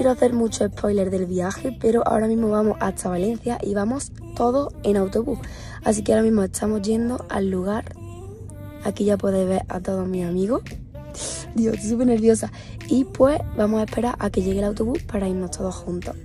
Quiero hacer mucho spoiler del viaje, pero ahora mismo vamos hasta Valencia y vamos todos en autobús. Así que ahora mismo estamos yendo al lugar. Aquí ya podéis ver a todos mis amigos. Dios, estoy súper nerviosa. Y pues vamos a esperar a que llegue el autobús para irnos todos juntos.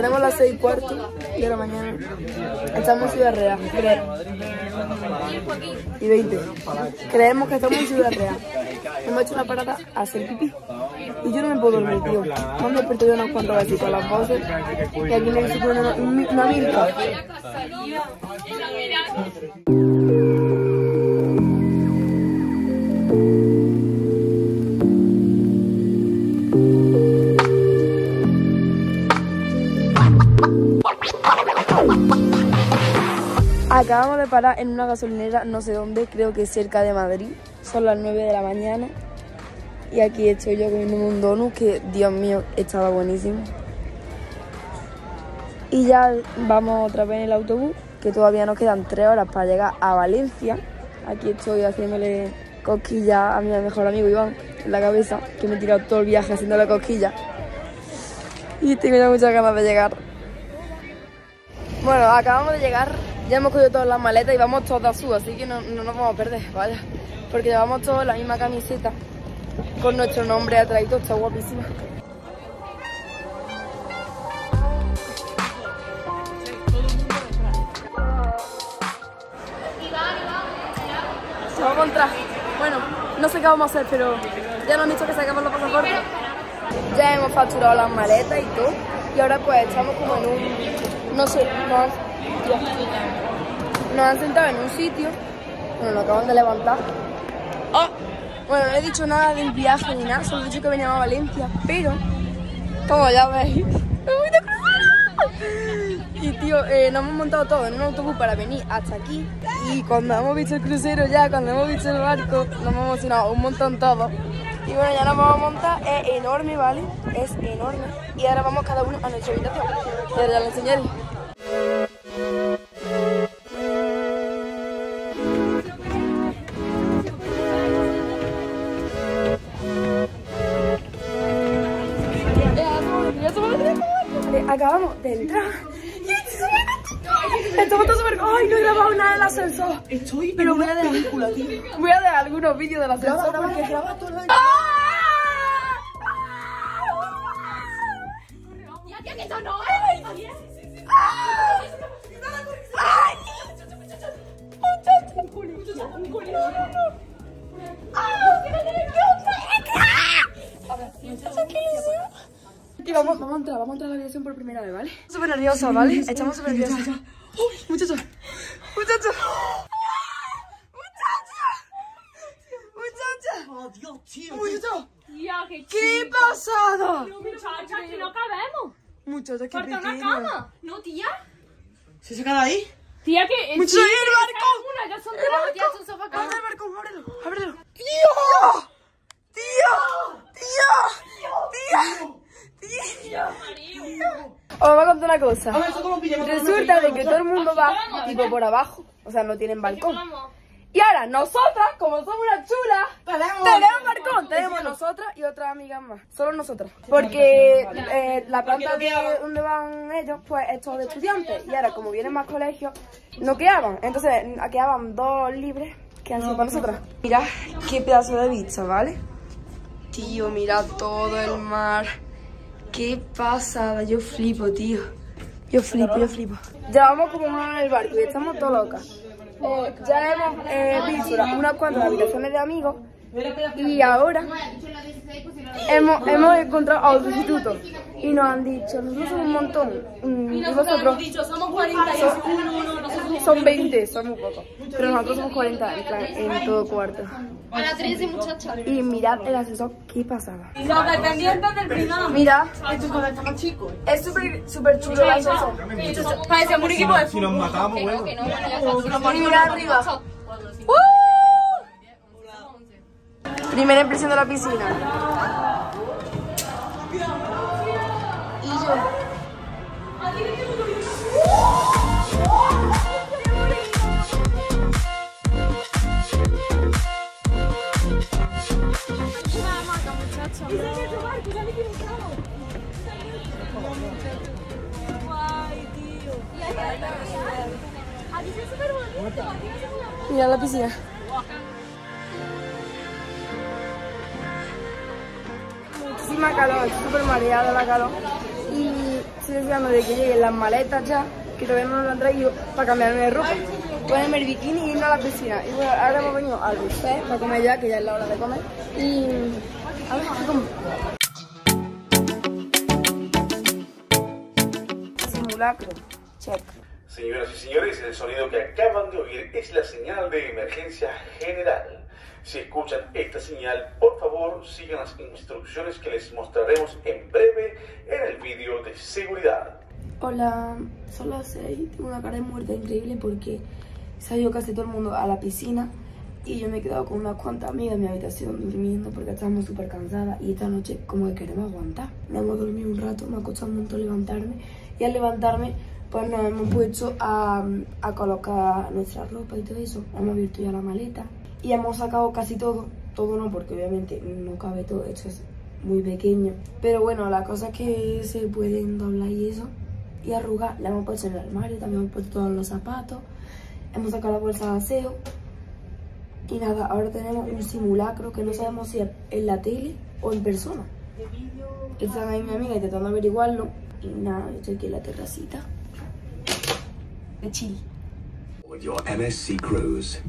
Tenemos las seis y cuarto de la mañana. Estamos en Ciudad Real. cre- Y 20. Creemos que estamos en Ciudad Real. Hemos hecho una parada a hacer pipí. Y yo no me puedo dormir, tío. Me han despertado yo unas cuantas veces con las voces. Y aquí me una, una, una Acabamos de parar en una gasolinera, no sé dónde, creo que cerca de Madrid. Son las 9 de la mañana. Y aquí estoy yo comiéndome un donut que, Dios mío, estaba buenísimo. Y ya vamos otra vez en el autobús, que todavía nos quedan 3 horas para llegar a Valencia. Aquí estoy haciéndole cosquillas a mi mejor amigo Iván en la cabeza, que me he tirado todo el viaje haciéndole cosquillas. Y tengo ya muchas ganas de llegar. Bueno, acabamos de llegar, ya hemos cogido todas las maletas y vamos todos de azul, así que no, no nos vamos a perder, vaya. Porque llevamos todos la misma camiseta con nuestro nombre atrás está guapísima. Se va a encontrar. Bueno, no sé qué vamos a hacer, pero ya nos han dicho que saquemos los pasaportes. Ya hemos facturado las maletas y todo. Y ahora pues estamos como en un... No sé, han, nos han sentado en un sitio. Bueno, nos acaban de levantar. Ah, Bueno, no he dicho nada del viaje ni nada, solo he dicho que veníamos a Valencia, pero... Como ya veis. Y tío, eh, nos hemos montado todo en un autobús para venir hasta aquí. Y cuando hemos visto el crucero ya, cuando hemos visto el barco, nos hemos emocionado un montón todos. Y bueno, ya nos vamos a montar, es enorme, ¿vale? Es enorme. Y ahora vamos cada uno a nuestra habitación. Ya lo enseñaré. Estoy Pero voy a dejar, voy a dejar algunos vídeos del ascensor porque graba todo el Y vamos, vamos a entrar, vamos a entrar a la habitación por primera vez, ¿vale? Súper nerviosa, ¿vale? Estamos súper nerviosas. Uy, muchacha, muchacha. Muchacha. Muchacha. Oh, Dios, tío. Muchacha. Tía, qué ¡Qué chido. pasada! Muchacha, que no cabemos. Muchacha, qué Falta una cama. No, tía. ¿Se saca de ahí? Tía, que. Sí, el barco. Una, ya son tres. Tía, son sofá Abre el barco, ábrelo, ábrelo. ¡Tío! ¡Tío! ¡Tío! ¡Tío! ¡Tío! Os voy a contar una cosa. A ver, eso como pillamos. Resulta de que todo el mundo va tipo por abajo, o sea, no tienen balcón. Y ahora nosotras, como somos unas chulas, Tenemos. tenemos balcón, tenemos nosotras y otras amigas más, solo nosotras. Porque eh, la planta de donde van ellos, pues es todo de estudiantes. Y ahora, como vienen más colegios, no quedaban. Entonces, quedaban dos libres que han sido para nosotras. Mira qué pedazo de vista, ¿vale? Tío, mira todo el mar. Qué pasada, yo flipo, tío. Yo flipo, yo flipo. Ya vamos como en el barco y estamos todos locas. Ya hemos eh, visto unas cuantas habitaciones de amigos y ahora hemos, hemos encontrado a otro instituto y nos han dicho, nosotros somos un montón, y vosotros somos 41. son 20, son muy pocos, pero nosotros somos 40 en, plan, en todo cuarto. A las 13 muchachas. Y mirad el ascensor, qué pasada. Los dependientes del Esto es cuando estamos chicos. es súper súper chulo el ascensor. Parece un equipo de Si nos matamos, bueno. Y mirad arriba. ¡Uh! Primera impresión de la piscina. Y yo. Mira la piscina. Muchísima calor, súper mareada la calor. Y estoy deseando de que lleguen las maletas ya, que todavía no lo han traído, para cambiarme de ropa. Ponerme el bikini y irnos a la piscina. Y bueno, ahora hemos venido al buffet para comer ya, que ya es la hora de comer. Y a ver qué como. Simulacro, check. Señoras y señores, el sonido que acaban de oír es la señal de emergencia general. Si escuchan esta señal, por favor sigan las instrucciones que les mostraremos en breve en el vídeo de seguridad. Hola, son las 6. Tengo una cara de muerta increíble porque ido casi todo el mundo a la piscina y yo me he quedado con unas cuantas amigas en mi habitación durmiendo porque estábamos súper cansadas y esta noche como que queremos aguantar. No hemos dormido un rato, me ha costado un montón levantarme y al levantarme pues nos hemos puesto a, a colocar nuestra ropa y todo eso. Hemos abierto ya la maleta y hemos sacado casi todo. Todo no, porque obviamente no cabe todo, esto es muy pequeño. Pero bueno, las cosas que se pueden doblar y eso y arrugar, la hemos puesto en el armario, también hemos puesto todos los zapatos, hemos sacado la bolsa de aseo. Y nada, ahora tenemos un simulacro que no sabemos si es en la tele o en persona. Están ahí mi amiga intentando averiguarlo. Y nada, yo estoy aquí en la terracita. De. With your MSC cruise.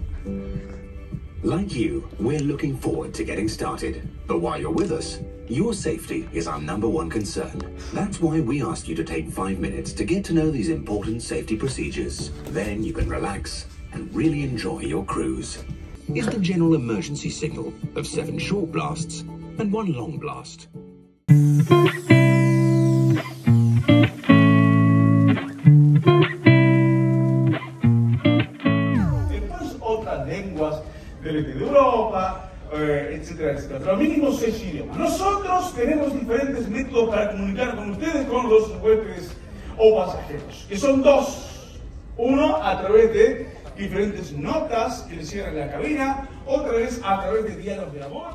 Like you, we're looking forward to getting started. But while you're with us, your safety is our number one concern. That's why we asked you to take five minutes to get to know these important safety procedures. Then you can relax and really enjoy your cruise. Is the general emergency signal of seven short blasts and one long blast. De Europa, eh, etcétera, etcétera. Pero mínimo seis idiomas. Nosotros tenemos diferentes métodos para comunicar con ustedes, con los huéspedes o pasajeros, que son dos. Uno a través de diferentes notas que les cierran la cabina, otra vez a través de diálogos de amor.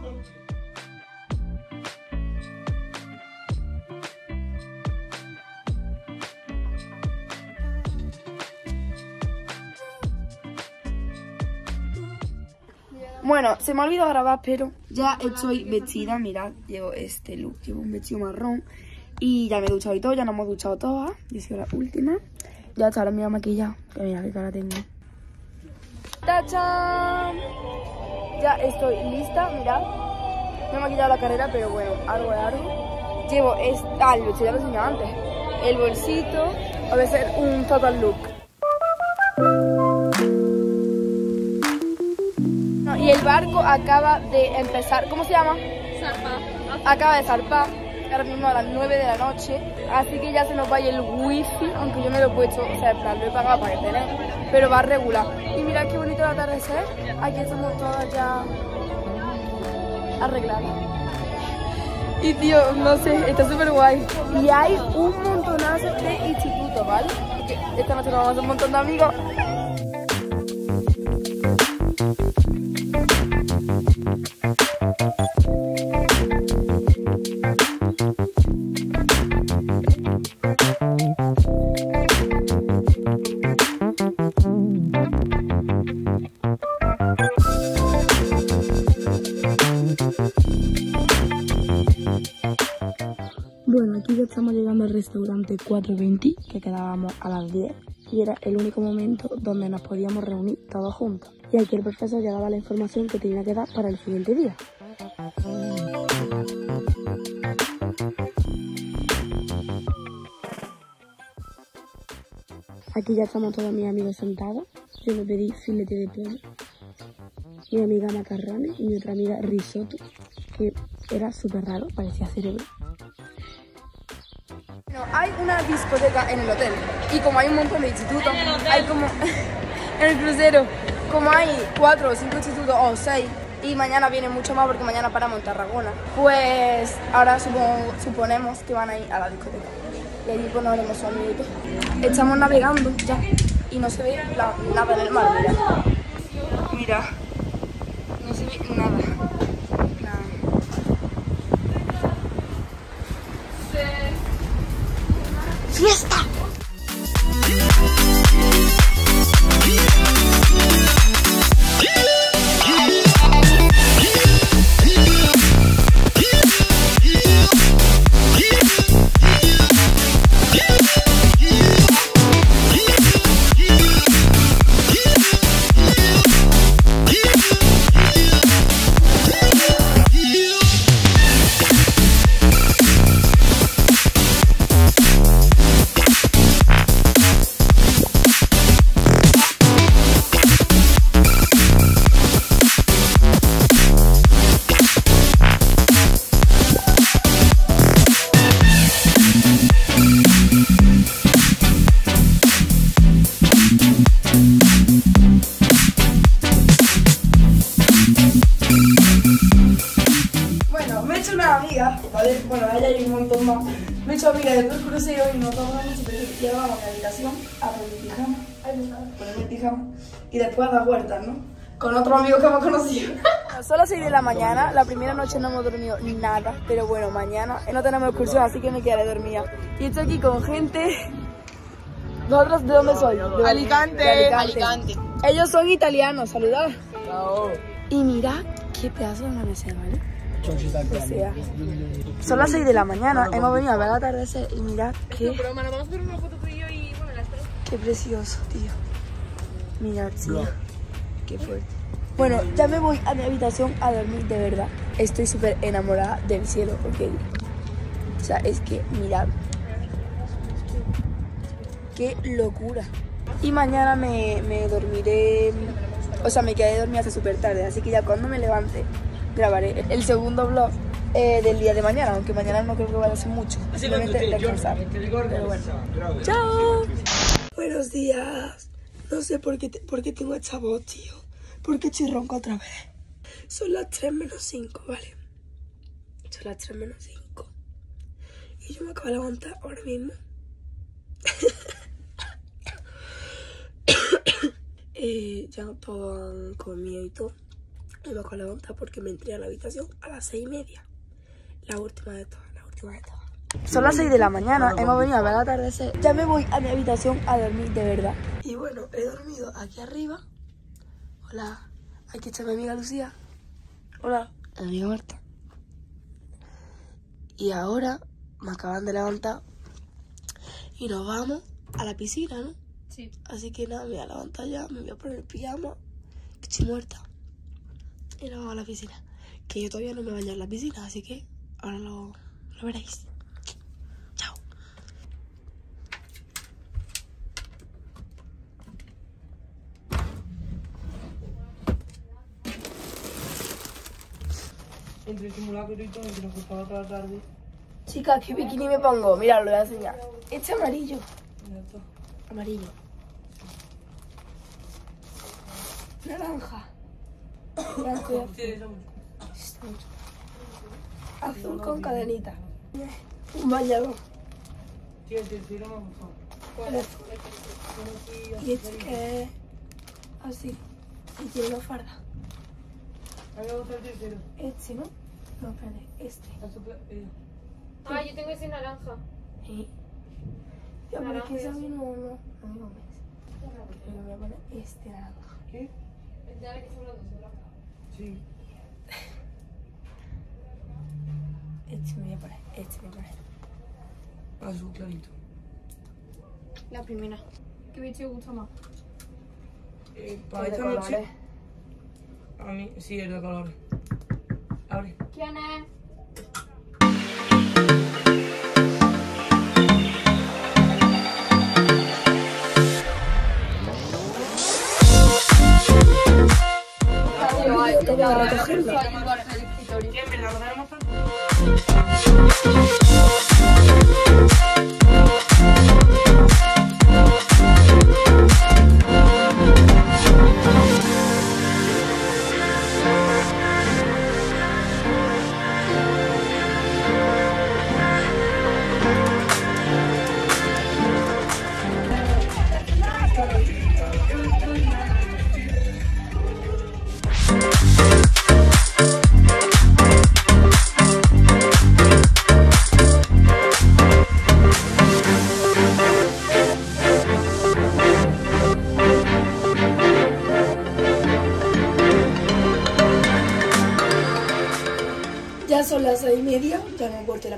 Bueno, se me ha olvidado grabar, pero ya estoy vestida. Mirad, llevo este look, llevo un vestido marrón. Y ya me he duchado y todo, ya nos hemos duchado todas. Y ha sido la última. Ya está, ahora me voy a maquillar. Que mira qué cara tengo. ¡Tachán! Ya estoy lista, mirad. Me he maquillado la carrera, pero bueno, algo es algo. Llevo, es, ah, el ya lo enseñé antes. El bolsito, a ser un total look. Barco acaba de empezar, ¿cómo se llama? Acaba de zarpar, ahora mismo a las 9 de la noche, así que ya se nos vaya el wifi, aunque yo me lo he puesto, o sea, en plan, lo he pagado para que tener, pero va regular. Y mira qué bonito el atardecer, aquí estamos todas ya arregladas. Y tío, no sé, está súper guay. Y hay un montonazo de institutos, ¿vale? Porque esta noche nos vamos a hacer un montón de amigos. 420, que quedábamos a las 10, y era el único momento donde nos podíamos reunir todos juntos. Y aquí el profesor ya daba la información que tenía que dar para el siguiente día. Aquí ya estamos todos mis amigos sentados. Yo me pedí filete de pollo, mi amiga macarrones y mi otra amiga risotto, que era súper raro, parecía cerebro. No, hay una discoteca en el hotel y como hay un montón de institutos, hay como en el crucero, como hay cuatro o cinco institutos o seis y mañana viene mucho más porque mañana paramos en Tarragona, pues ahora supongo- suponemos que van a ir a la discoteca y allí pues nos haremos su amiguito. Estamos navegando ya y no se ve la- nada en el mar, mira. Mira, no se ve. Nada. ¡Fiesta! Después a dar vueltas, ¿no? Con otros amigos que hemos conocido. Son las 6 de la mañana, la primera noche no hemos dormido nada, pero bueno, mañana no tenemos excursión, así que me quedaré dormida. Y estoy aquí con gente... ¿Vosotros de dónde sois? De Alicante. de Alicante. Ellos son italianos, saludad. Y mira qué pedazo de amanecer, ¿vale? O sea, son las 6 de la mañana, hemos venido a ver el atardecer y mirad qué, qué precioso, tío. Mirad, tío, qué fuerte. Bueno, ya me voy a mi habitación a dormir, de verdad. Estoy súper enamorada del cielo, porque, o sea, es que, mirad, qué locura. Y mañana me, me dormiré, o sea, me quedaré dormida hasta súper tarde, así que ya cuando me levante grabaré el segundo vlog eh, del día de mañana, aunque mañana no creo que vaya a ser mucho, simplemente descansar. Pero bueno, chao. Buenos días. No sé por qué, por qué tengo esta voz, tío. ¿Por qué estoy ronca otra vez? Son las 3 menos 5, ¿vale? Son las 3 menos 5. Y yo me acabo de levantar ahora mismo. Eh, ya han comido y todo. Y me acabo de levantar porque me entré a la habitación a las 6 y media. La última de todas, la última de todas. Son las 6 de la mañana, hemos venido a ver el atardecer. Ya me voy a mi habitación a dormir de verdad. Y bueno, he dormido aquí arriba. Hola, aquí está mi amiga Lucía. Hola, mi amiga Marta. Y ahora me acaban de levantar y nos vamos a la piscina, ¿no? Sí. Así que nada, me voy a levantar ya, me voy a poner el pijama, que estoy muerta. Y nos vamos a la piscina. Que yo todavía no me baño en la piscina, así que ahora lo, lo veréis. Chao. Entre el simulacro y todo, que nos costaba toda la tarde. Chicas, ¿qué bikini me pongo? Mira, lo voy a enseñar. Este amarillo. Amarillo. Naranja. Blanco y azul. Mucho. Azul con cadenita. Un bañador. Sí, el tercero me gustado. Y este que es así. Y tiene una farda. A mí me gusta el tercero. Este, ¿no? No, espérate. Este. Eh, Ah, yo tengo ese naranja. Sí. Ya, pero es que ese a mí no, no, no me. Pero voy a poner este naranja. ¿Qué? Sí. Este me voy a poner. Este me voy a poner. Azul clarito. La primera. ¿Qué vestido gusta más? Eh, para De esta colores. noche. A mí, sí, el de colores. Abre. ¿Quién es? ¿Quién me la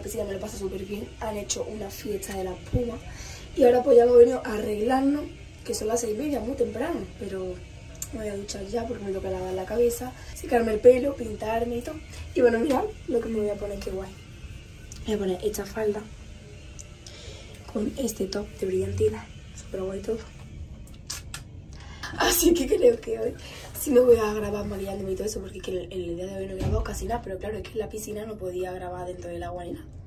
piscina, me lo paso súper bien. Han hecho una fiesta de la espuma y ahora pues ya hemos venido a arreglarnos, que son las seis y media, muy temprano, pero me voy a duchar ya porque me toca lavar la cabeza, secarme el pelo, pintarme y todo. Y bueno, mirad lo que me voy a poner, qué guay. Me voy a poner esta falda con este top de brillantina, súper guay todo. Así que creo que hoy sí me voy a grabar maquillándome y todo eso, porque que el, el día de hoy no he grabado casi nada, pero claro, es que en la piscina no podía grabar dentro del agua ni nada.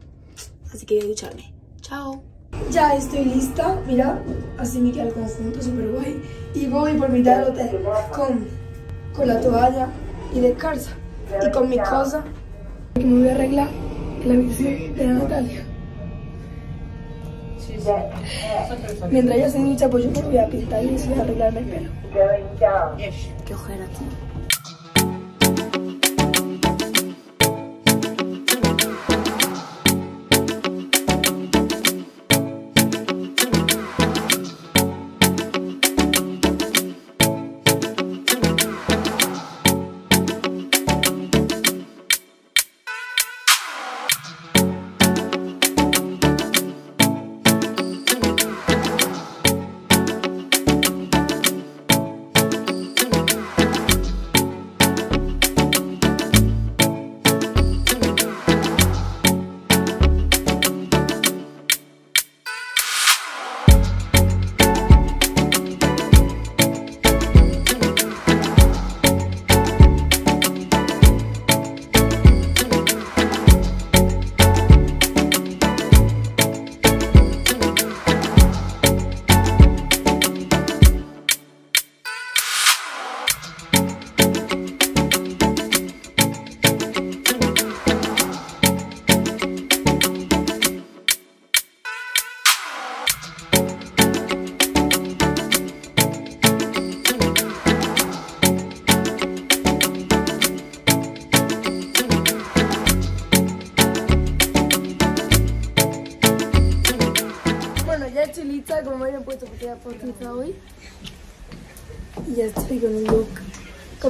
Así que voy a ducharme. Chao. Ya estoy lista, mira, así me queda el conjunto, súper guay. Y voy por mitad del hotel con, con la toalla y descalza y con mis cosas. Que me voy a arreglar en la habitación de la Natalia. Sí, sí. Mientras ella se ducha, pues yo me voy a pintar y voy a arreglarme el pelo. Qué ojera, tío.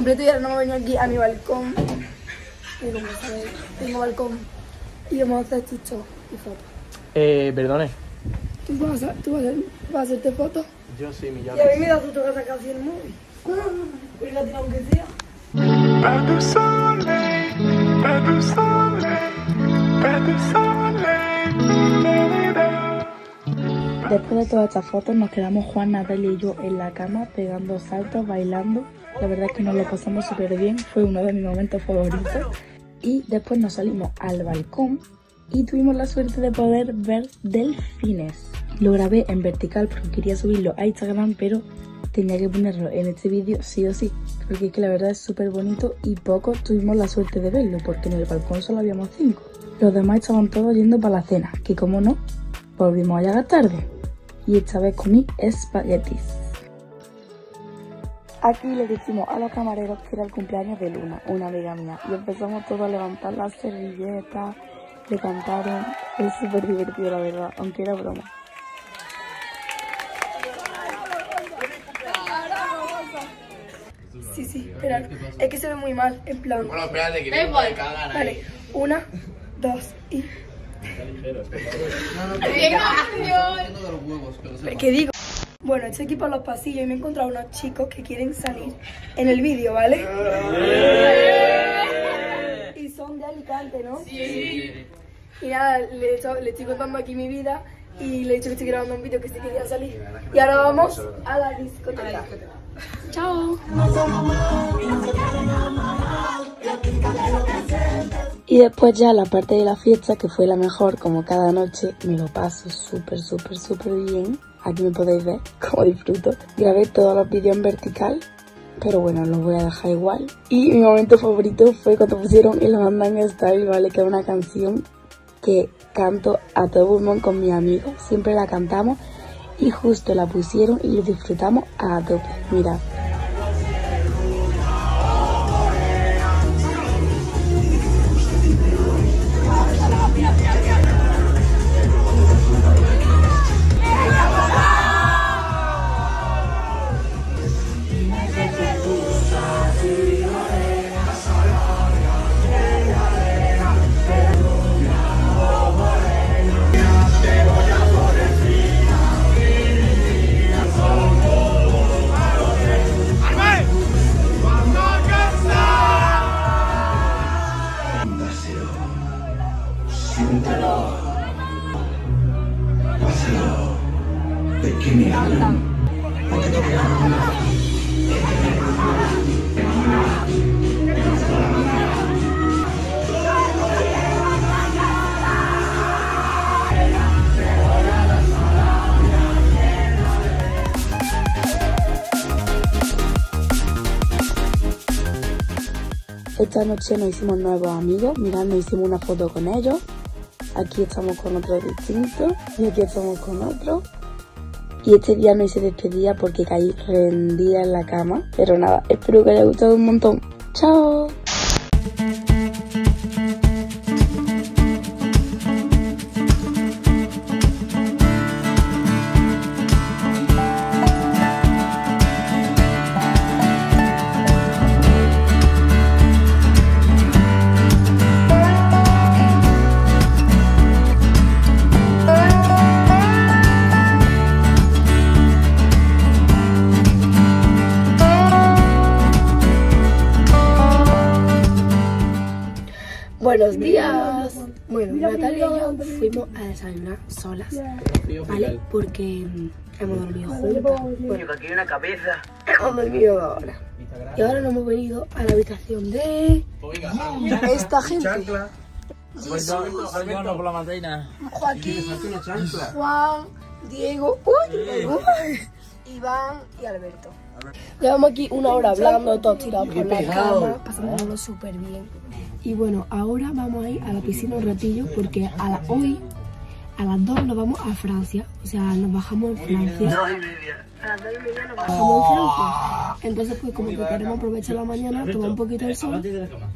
Completo y ahora no me vengo aquí a mi balcón. Y como sabéis, tengo balcón. Y vamos a hacer TikTok y fotos. Eh, perdone. ¿Tú vas a, tú vas a, vas a hacerte fotos? Yo sí, Y a mí me da gusto que sacas así el móvil. Pues la tira aunque sea. Pas de soleil, pas de soleil, pas de soleil. Después de todas estas fotos nos quedamos Juan, Natalia y yo en la cama pegando saltos, bailando. La verdad es que nos lo pasamos súper bien, fue uno de mis momentos favoritos. Y después nos salimos al balcón y tuvimos la suerte de poder ver delfines. Lo grabé en vertical porque quería subirlo a Instagram, pero tenía que ponerlo en este vídeo sí o sí, porque es que la verdad es súper bonito y pocos tuvimos la suerte de verlo, porque en el balcón solo habíamos cinco. Los demás estaban todos yendo para la cena, que como no, volvimos a llegar tarde. Y esta vez comí espaguetis. Aquí le decimos a los camareros que era el cumpleaños de Luna, una amiga mía, y empezamos todos a levantar las servilletas, le cantaron, fue súper divertido la verdad, aunque era broma. Sí, sí, espera. Es que se ve muy mal, en plan. Bueno, espérate que igual. cagar Vale, una, dos y. ¿Qué digo? Bueno, estoy aquí por los pasillos y me he encontrado unos chicos que quieren salir en el vídeo, ¿vale? Y son de Alicante, ¿no? Sí. Y nada, le, he hecho- le estoy contando aquí mi vida y le he dicho que estoy grabando un vídeo que sí quería salir. Y ahora vamos a la discoteca. Chao. Y después ya la parte de la fiesta, que fue la mejor, como cada noche, me lo paso súper, súper, súper bien. Aquí me podéis ver cómo disfruto. Grabé todos los vídeos en vertical, pero bueno, los voy a dejar igual. Y mi momento favorito fue cuando pusieron el Mandanga Style, ¿vale? Que es una canción que canto a todo pulmón con mis amigos. Siempre la cantamos y justo la pusieron y lo disfrutamos a tope. Mirad. Esta noche nos hicimos nuevos amigos, mirad, nos hicimos una foto con ellos. Aquí estamos con otro distinto y aquí estamos con otro. Y este día no hice despedida porque caí rendida en la cama. Pero nada, espero que haya gustado un montón. ¡Chao! Buenos días. Bueno, Natalia y yo fuimos a desayunar solas, ¿vale? Porque mm, hemos dormido juntas. Bueno, aquí hay una cabeza. hemos dormido dos horas. Y ahora nos hemos venido a la habitación de esta gente. por la mandarina. Joaquín, Juan, Diego, Iván y Alberto. Llevamos aquí una hora hablando, todos tirados por la cama, pasándolo súper bien. Y bueno, ahora vamos a ir a la piscina un ratillo porque a la, hoy a las 2 nos vamos a Francia. O sea, nos bajamos en Francia. A las 2 y media nos bajamos en Francia. Entonces, pues como que queremos aprovechar la mañana, tomar un poquito el sol,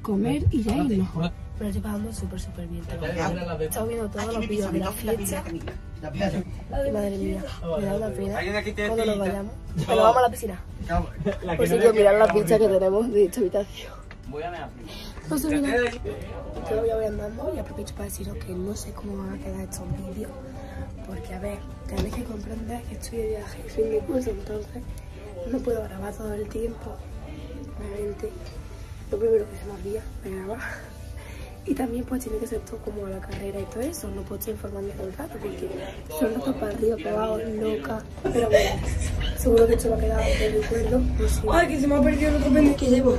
comer y ya irnos. Me lo estoy pasando súper, súper bien. Estamos viendo todos los vídeos de la fiesta. Ay, madre mía, me da una pena cuando nos vayamos. Pero vamos a la piscina. Por si quiero mirar la ficha que tenemos de esta habitación. No sé, mira. Todavía voy andando y aprovecho para deciros que no sé cómo van a quedar estos vídeos. Porque, a ver, tenéis que comprender que estoy de viaje y fin de curso, entonces no puedo grabar todo el tiempo. Realmente, lo primero que se me olvida es grabar. Y también pues tiene que ser todo como a la carrera y todo eso, no puedo estar informando todo el rato porque son rato para arriba, para abajo, loca. Pero bueno, seguro que esto va a quedar de recuerdo. si- Ay, que se me ha perdido el otro pendiente que llevo.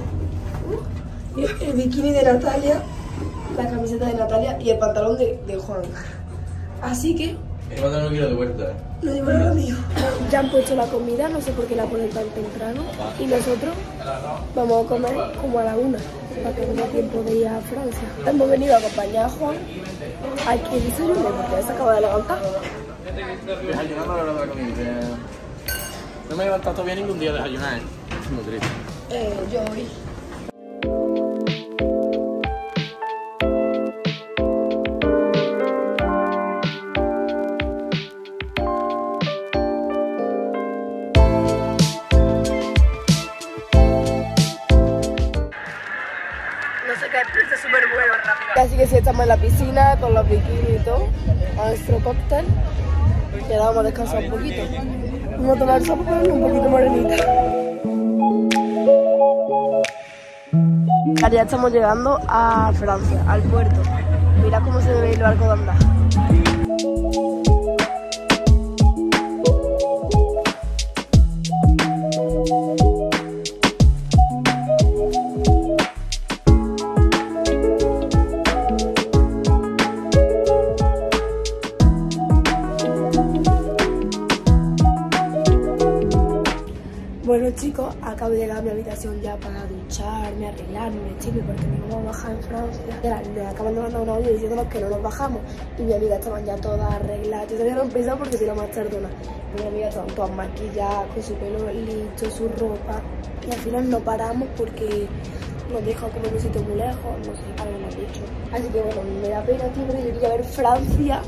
El, bikini de Natalia, la camiseta de Natalia y el pantalón de, de Juan. Así que El pantalón quiero de vuelta. lo llevo lo mío. Ya han puesto la comida, no sé por qué la ponen tan temprano. Y nosotros vamos a comer como a la una, para que no tiempo de ir a Francia. Hemos venido a acompañar a Juan. Hay que desayunar porque se acaba de levantar. Desayunando a la hora de la comida. No me he levantado todavía ningún día a desayunar, ¿eh? Es muy triste. Eh, yo hoy. Que es súper bueno. Así que sí, estamos en la piscina con los bikinis y todo, a nuestro cóctel. Y ahora vamos a descansar un poquito. Vamos a tomar un poquito morenita. Ya estamos llegando a Francia, al puerto. Mira cómo se ve el barco de andar. Para ducharme, arreglarme, vestirme porque nos vamos a bajar en Francia. Y ahora me acaban de mandar un audio diciéndonos que no nos bajamos. Y mi amiga estaban ya todas arregladas. Yo todavía no he empezado porque soy la más tardona. Mi amiga estaban todas maquilladas, con su pelo listo, su ropa. Y al final no paramos porque nos dejan como un sitio muy lejos, no sé, algo nos dicho. Así que bueno, me da pena, tío, porque yo quería ver Francia.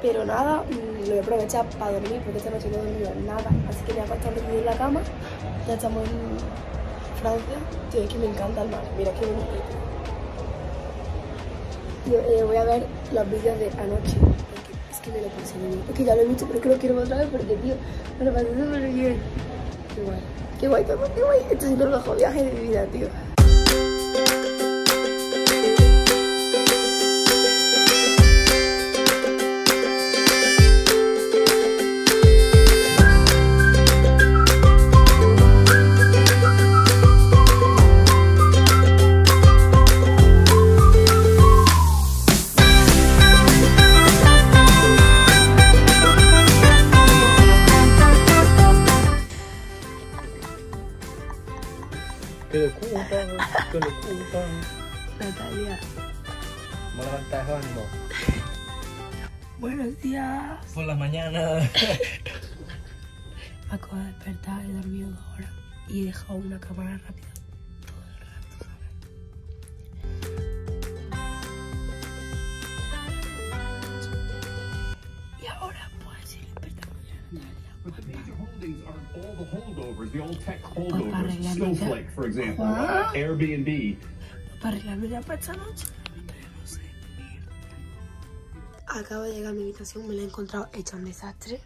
Pero nada, lo voy a aprovechar para dormir porque esta noche no he dormido nada. Así que me voy a acostar en la cama. Ya estamos en Francia. Tío, es que me encanta el mar. Mira qué bonito. Eh, voy a ver los vídeos de anoche. Porque es que me lo pasé bien. Es ya lo he visto, pero es que lo quiero ver otra porque, tío, me lo pasé súper bien. Qué guay. Qué guay, qué guay, qué guay. Sido el mejor viaje de vida, tío. Por la mañana. Me acabo de despertar, he dormido dos horas y he dejado una cámara rápida pues ya para holdovers. arreglarlo ya. Snowflake, for example. Uh, Airbnb. Para arreglarlo ya para esta noche. Acabo de llegar a mi habitación, me la he encontrado hecha un desastre.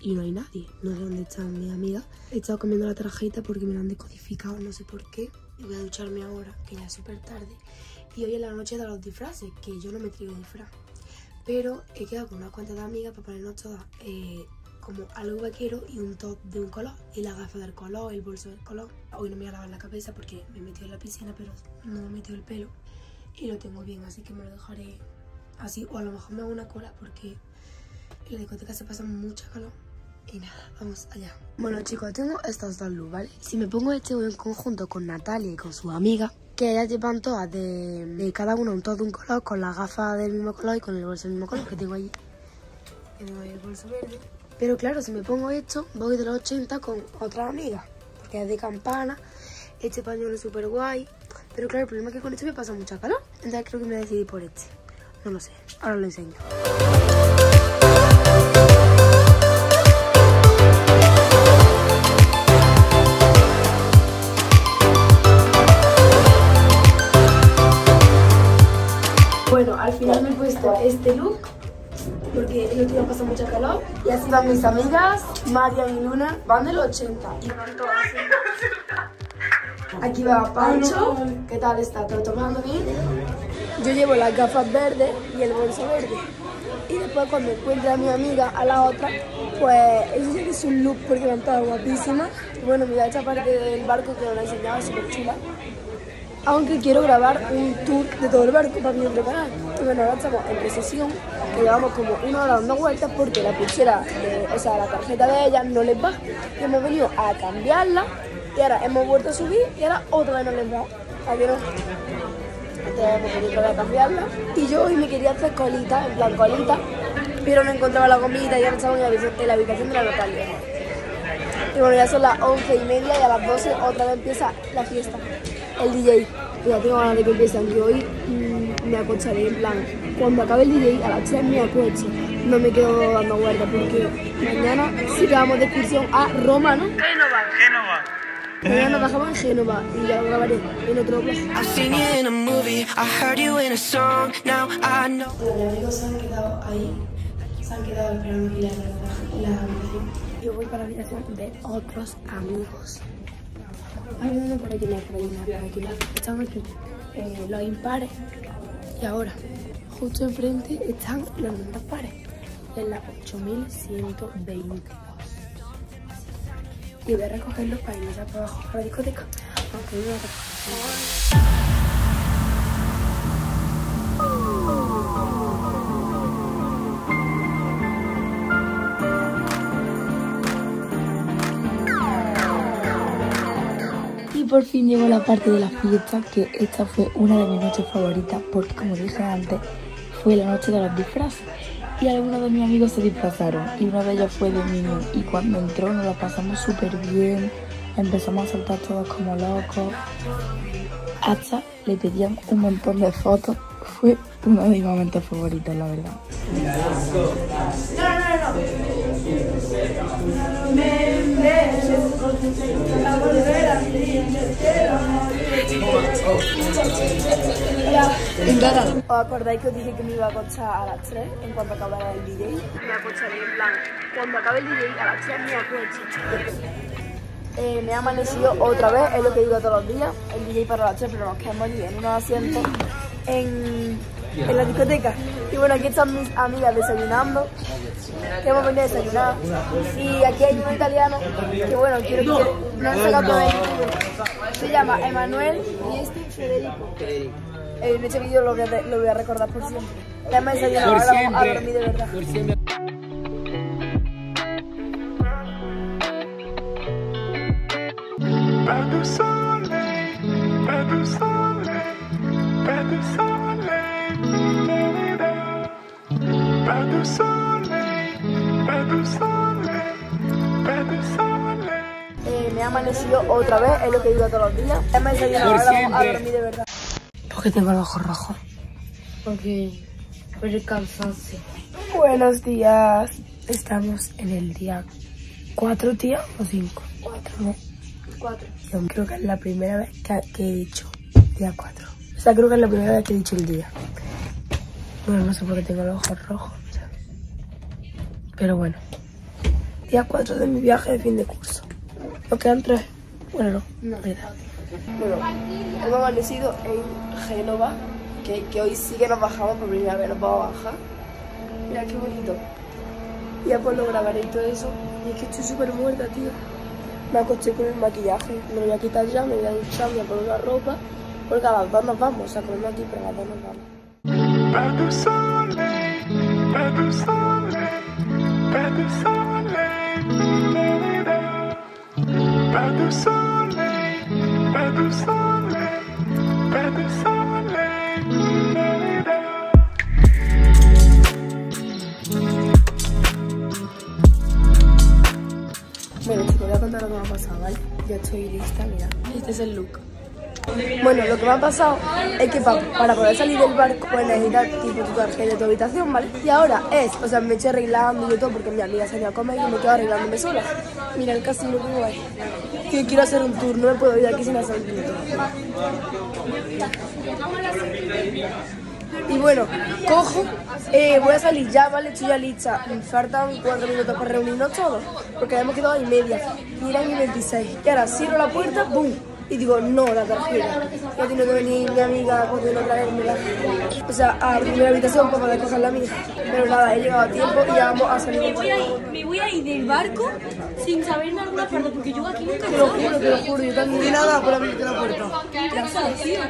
Y no hay nadie, no sé dónde están mis amigas. He estado comiendo la tarjeta porque me la han decodificado, no sé por qué. Y voy a ducharme ahora, que ya es súper tarde. Y hoy es la noche de los disfraces, que yo no me traigo disfraz. Pero he quedado con unas cuantas de amigas para ponernos todas eh, como algo vaquero y un top de un color. Y la gafa del color, el bolso del color. Hoy no me voy a lavar la cabeza porque me he metido en la piscina, pero no me he metido el pelo. Y lo tengo bien, así que me lo dejaré así. O a lo mejor me hago una cola porque en la discoteca se pasa mucha calor. Y nada, vamos allá. Bueno chicos, tengo estas dos luz, ¿vale? Si me pongo este en conjunto con Natalia y con sus amigas, que ellas llevan todas de, de cada una un top de un color, con las gafas del mismo color y con el bolso del mismo color que tengo allí. Que tengo ahí el bolso verde. Pero claro, si me pongo esto, voy de los 80 con otras amigas, porque es de campana, este pañuelo es súper guay. Pero claro, el problema es que con este me pasa mucha calor. Entonces creo que me decidí por este. No lo sé, ahora lo enseño. Bueno, al final me he puesto este look porque el último pasa mucha calor. Y así van mis amigas, Marian y Luna, van del 80. Y van todas así. Aquí va Pancho, ¿qué tal está? ¿Todo tomando bien? Yo llevo las gafas verdes y el bolso verde. Y después cuando encuentre a mi amiga, a la otra, pues que es un look porque van todas guapísimas. Bueno, mira esta parte del barco que os la enseñaba, súper chula. Aunque quiero grabar un tour de todo el barco para mi otro canal. Bueno, ahora estamos en recesión, que llevamos como una hora dando vueltas porque la pulsera, o sea, la tarjeta de ella no les va. Y hemos venido a cambiarla y ahora hemos vuelto a subir y ahora otra vez no les va. ¿A que no? Y yo hoy me quería hacer colita, en plan colita, pero no encontraba la comida y ahora estamos en la habitación, de la Natalia. Y bueno, ya son las once y media y a las 12 otra vez empieza la fiesta. El DJ. Ya tengo ganas de que empiece, aunque hoy mm, me acostaré en plan. Cuando acabe el DJ a las 3 me acuesto. No me quedo dando vueltas porque mañana sí que vamos de excursión a Roma, ¿no? Génova. Génova. Mañana bajamos en Génova y ya lo grabaré en otro blog. I've seen you in a movie, I heard you in a song. Now I know. Los amigos se han quedado ahí, se han quedado esperando que la, la habitación. Yo voy para la habitación de otros amigos. Hay uno por aquí, no, por aquí, no, por aquí. no. Están aquí eh, los impares y ahora, justo enfrente, están los números pares. En la 8122. Y voy a recogerlos para irnos ya para abajo para la discoteca. Aunque no Y por fin llegó la parte de la fiesta, que esta fue una de mis noches favoritas, porque como dije antes, fue la noche de los disfraces. Y algunos de mis amigos se disfrazaron, y uno de ellos fue de Minion. Y cuando entró nos la pasamos súper bien, empezamos a saltar todos como locos. Hasta le pedían un montón de fotos, fue uno de mis momentos favoritos, la verdad. ¿Os acordáis que os dije que me iba a acostar a las 3 en cuanto acabara el DJ? Me acostaré en plan, cuando acabe el DJ a las 3 me acuesto. Eh, me ha amanecido otra vez, es lo que digo todos los días, el DJ para las 3, pero nos quedamos allí en unos asientos en, en la discoteca. Y bueno, aquí están mis amigas desayunando, que hemos venido a desayunar. Y aquí hay un italiano, que bueno, quiero que no se sacado de. Se llama Emanuel y este Federico. En este vídeo lo, voy a- recordar por siempre. Ya hemos desayunado, ahora vamos a dormir de verdad. Me amanecido otra vez, es lo que digo todos los días. Ya hemos desayunado, ahora a dormir de verdad. Porque tengo los ojos rojos. Porque por el cansancio. Buenos días. Estamos en el día 4, tío, o 5. 4, ¿no? 4. Yo creo que es la primera vez que, que he dicho día 4. O sea, creo que es la primera vez que he dicho el día. Bueno, no sé por qué tengo los ojos rojos. Pero bueno. Día 4 de mi viaje de fin de curso. Nos quedan 3. Bueno, no. No. Mira. Bueno, hemos amanecido en Génova, que, que hoy sí que nos bajamos por primera vez, nos vamos a bajar. Mira qué bonito. Y ya pues lo grabaré y todo eso. Y es que estoy súper muerta, tío. Me acosté con el maquillaje. Me lo voy a quitar ya, me voy a duchar, me voy a poner una ropa. Porque a las dos nos vamos. O sea, con aquí, pero a las dos nos vamos. Bueno, chicos, voy a contar lo que me ha pasado, ¿vale? Ya estoy lista, mira. Este es el look. Bueno, lo que me ha pasado es que pa- para poder salir del barco pues necesitas tipo tu tarjeta de tu habitación, ¿vale? Y ahora es, o sea, me estoy arreglando y todo porque mi amiga ido a comer y me quedo arreglándome sola. Mira el casino que guay. Que quiero hacer un tour, no me puedo ir aquí sin hacer un tour. Y bueno, cojo, eh, voy a salir ya, ¿vale? Estoy ya lista. Me faltan cuatro minutos para reunirnos todos, porque hemos quedado y media. Eran y 26. Y ahora cierro la puerta, ¡boom! Y digo, no, la tarjeta. Ya tiene que venir mi amiga a poder traérmela. O sea, a la habitación para poder coger la mía. Pero nada, he llegado a tiempo y ya vamos a salir. Me voy a ir, me voy a ir del barco sin saber en alguna parte, porque yo aquí nunca Te lo juro, te lo juro, yo también vi nada por abrirte la puerta. Ya sabes, tío.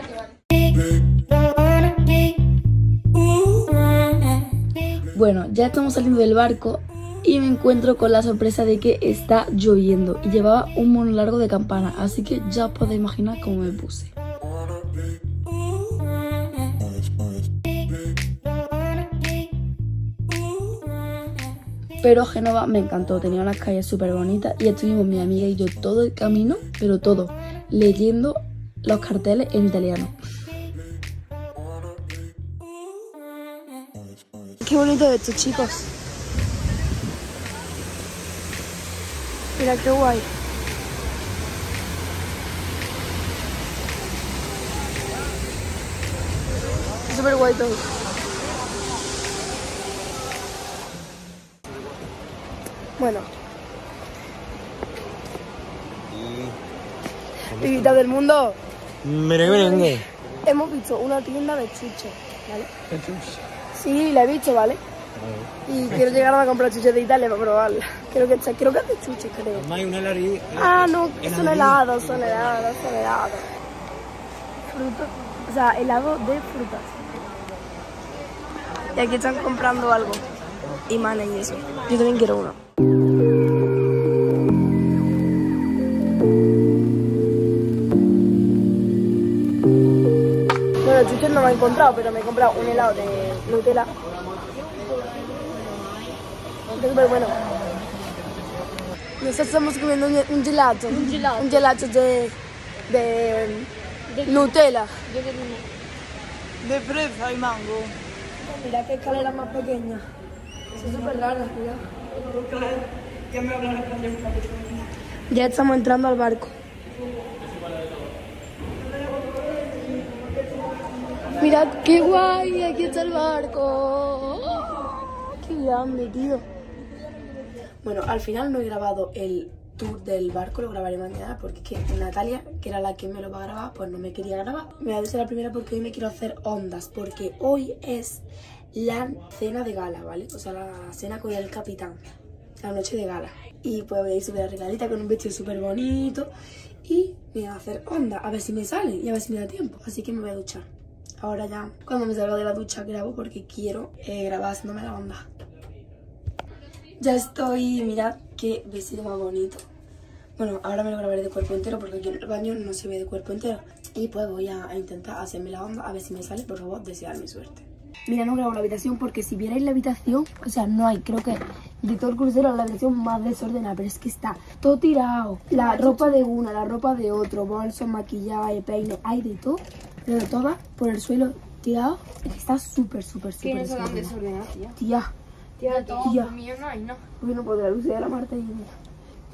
Bueno, ya estamos saliendo del barco y me encuentro con la sorpresa de que está lloviendo y llevaba un mono largo de campana, así que ya os podéis imaginar cómo me puse. Pero Génova me encantó, tenía unas calles súper bonitas y estuvimos mi amiga y yo todo el camino, pero todo, leyendo los carteles en italiano. Qué bonito esto, chicos. Mira qué guay. Súper guay todo. Bueno. Vivitas del mundo. Hemos visto una tienda de chuches, ¿vale? ¿De chuches? Sí, la he visto, ¿vale? Y quiero llegar a comprar chuches de Italia para probarla. Creo que, creo que hace chuches, creo. No hay una nariz. Ah, no, son helados, son helados, son helados. Fruta, o sea, helado de frutas. Y aquí están comprando algo. Imanes y eso. Yo también quiero uno. Bueno, chuches no me he encontrado, pero me he comprado un helado de Nutella. Está súper bueno. Nosotros estamos comiendo un, gelato. Un gelato. Un gelato de, de, Nutella. De fresa y mango. Mira qué escalera más pequeña. Son súper largas, mira. Ya estamos entrando al barco. Mirad qué guay, aquí está el barco. ¡Oh! Qué grande, tío. Bueno, al final no he grabado el tour del barco, lo grabaré mañana porque es que Natalia, que era la que me lo va a grabar, pues no me quería grabar. Me voy a la primera porque hoy me quiero hacer ondas, porque hoy es la cena de gala, ¿vale? O sea, la cena con el capitán, la noche de gala. Y pues voy a ir súper arregladita con un vestido súper bonito y me voy a hacer onda, a ver si me sale y a ver si me da tiempo. Así que me voy a duchar. Ahora ya, cuando me salga de la ducha grabo porque quiero eh, grabar haciéndome la onda. Ya estoy, mirad qué vestido más bonito. Bueno, ahora me lo grabaré de cuerpo entero porque aquí en el baño no se ve de cuerpo entero. Y pues voy a, a intentar hacerme la onda a ver si me sale. Por favor, desearme suerte. Mira, no grabo la habitación porque si vierais la habitación, o sea, no hay, creo que de todo el crucero es la habitación más desordenada, pero es que está todo tirado. La ropa de una, la ropa de otro, bolsos, maquillaje, peine, hay de todo, pero todas por el suelo tirado. Está súper, súper, súper ¿Quiénes son tan desordenado. desordenadas, tía? Tía, Tía, Tía. mío no hay, ¿no? A la Marta y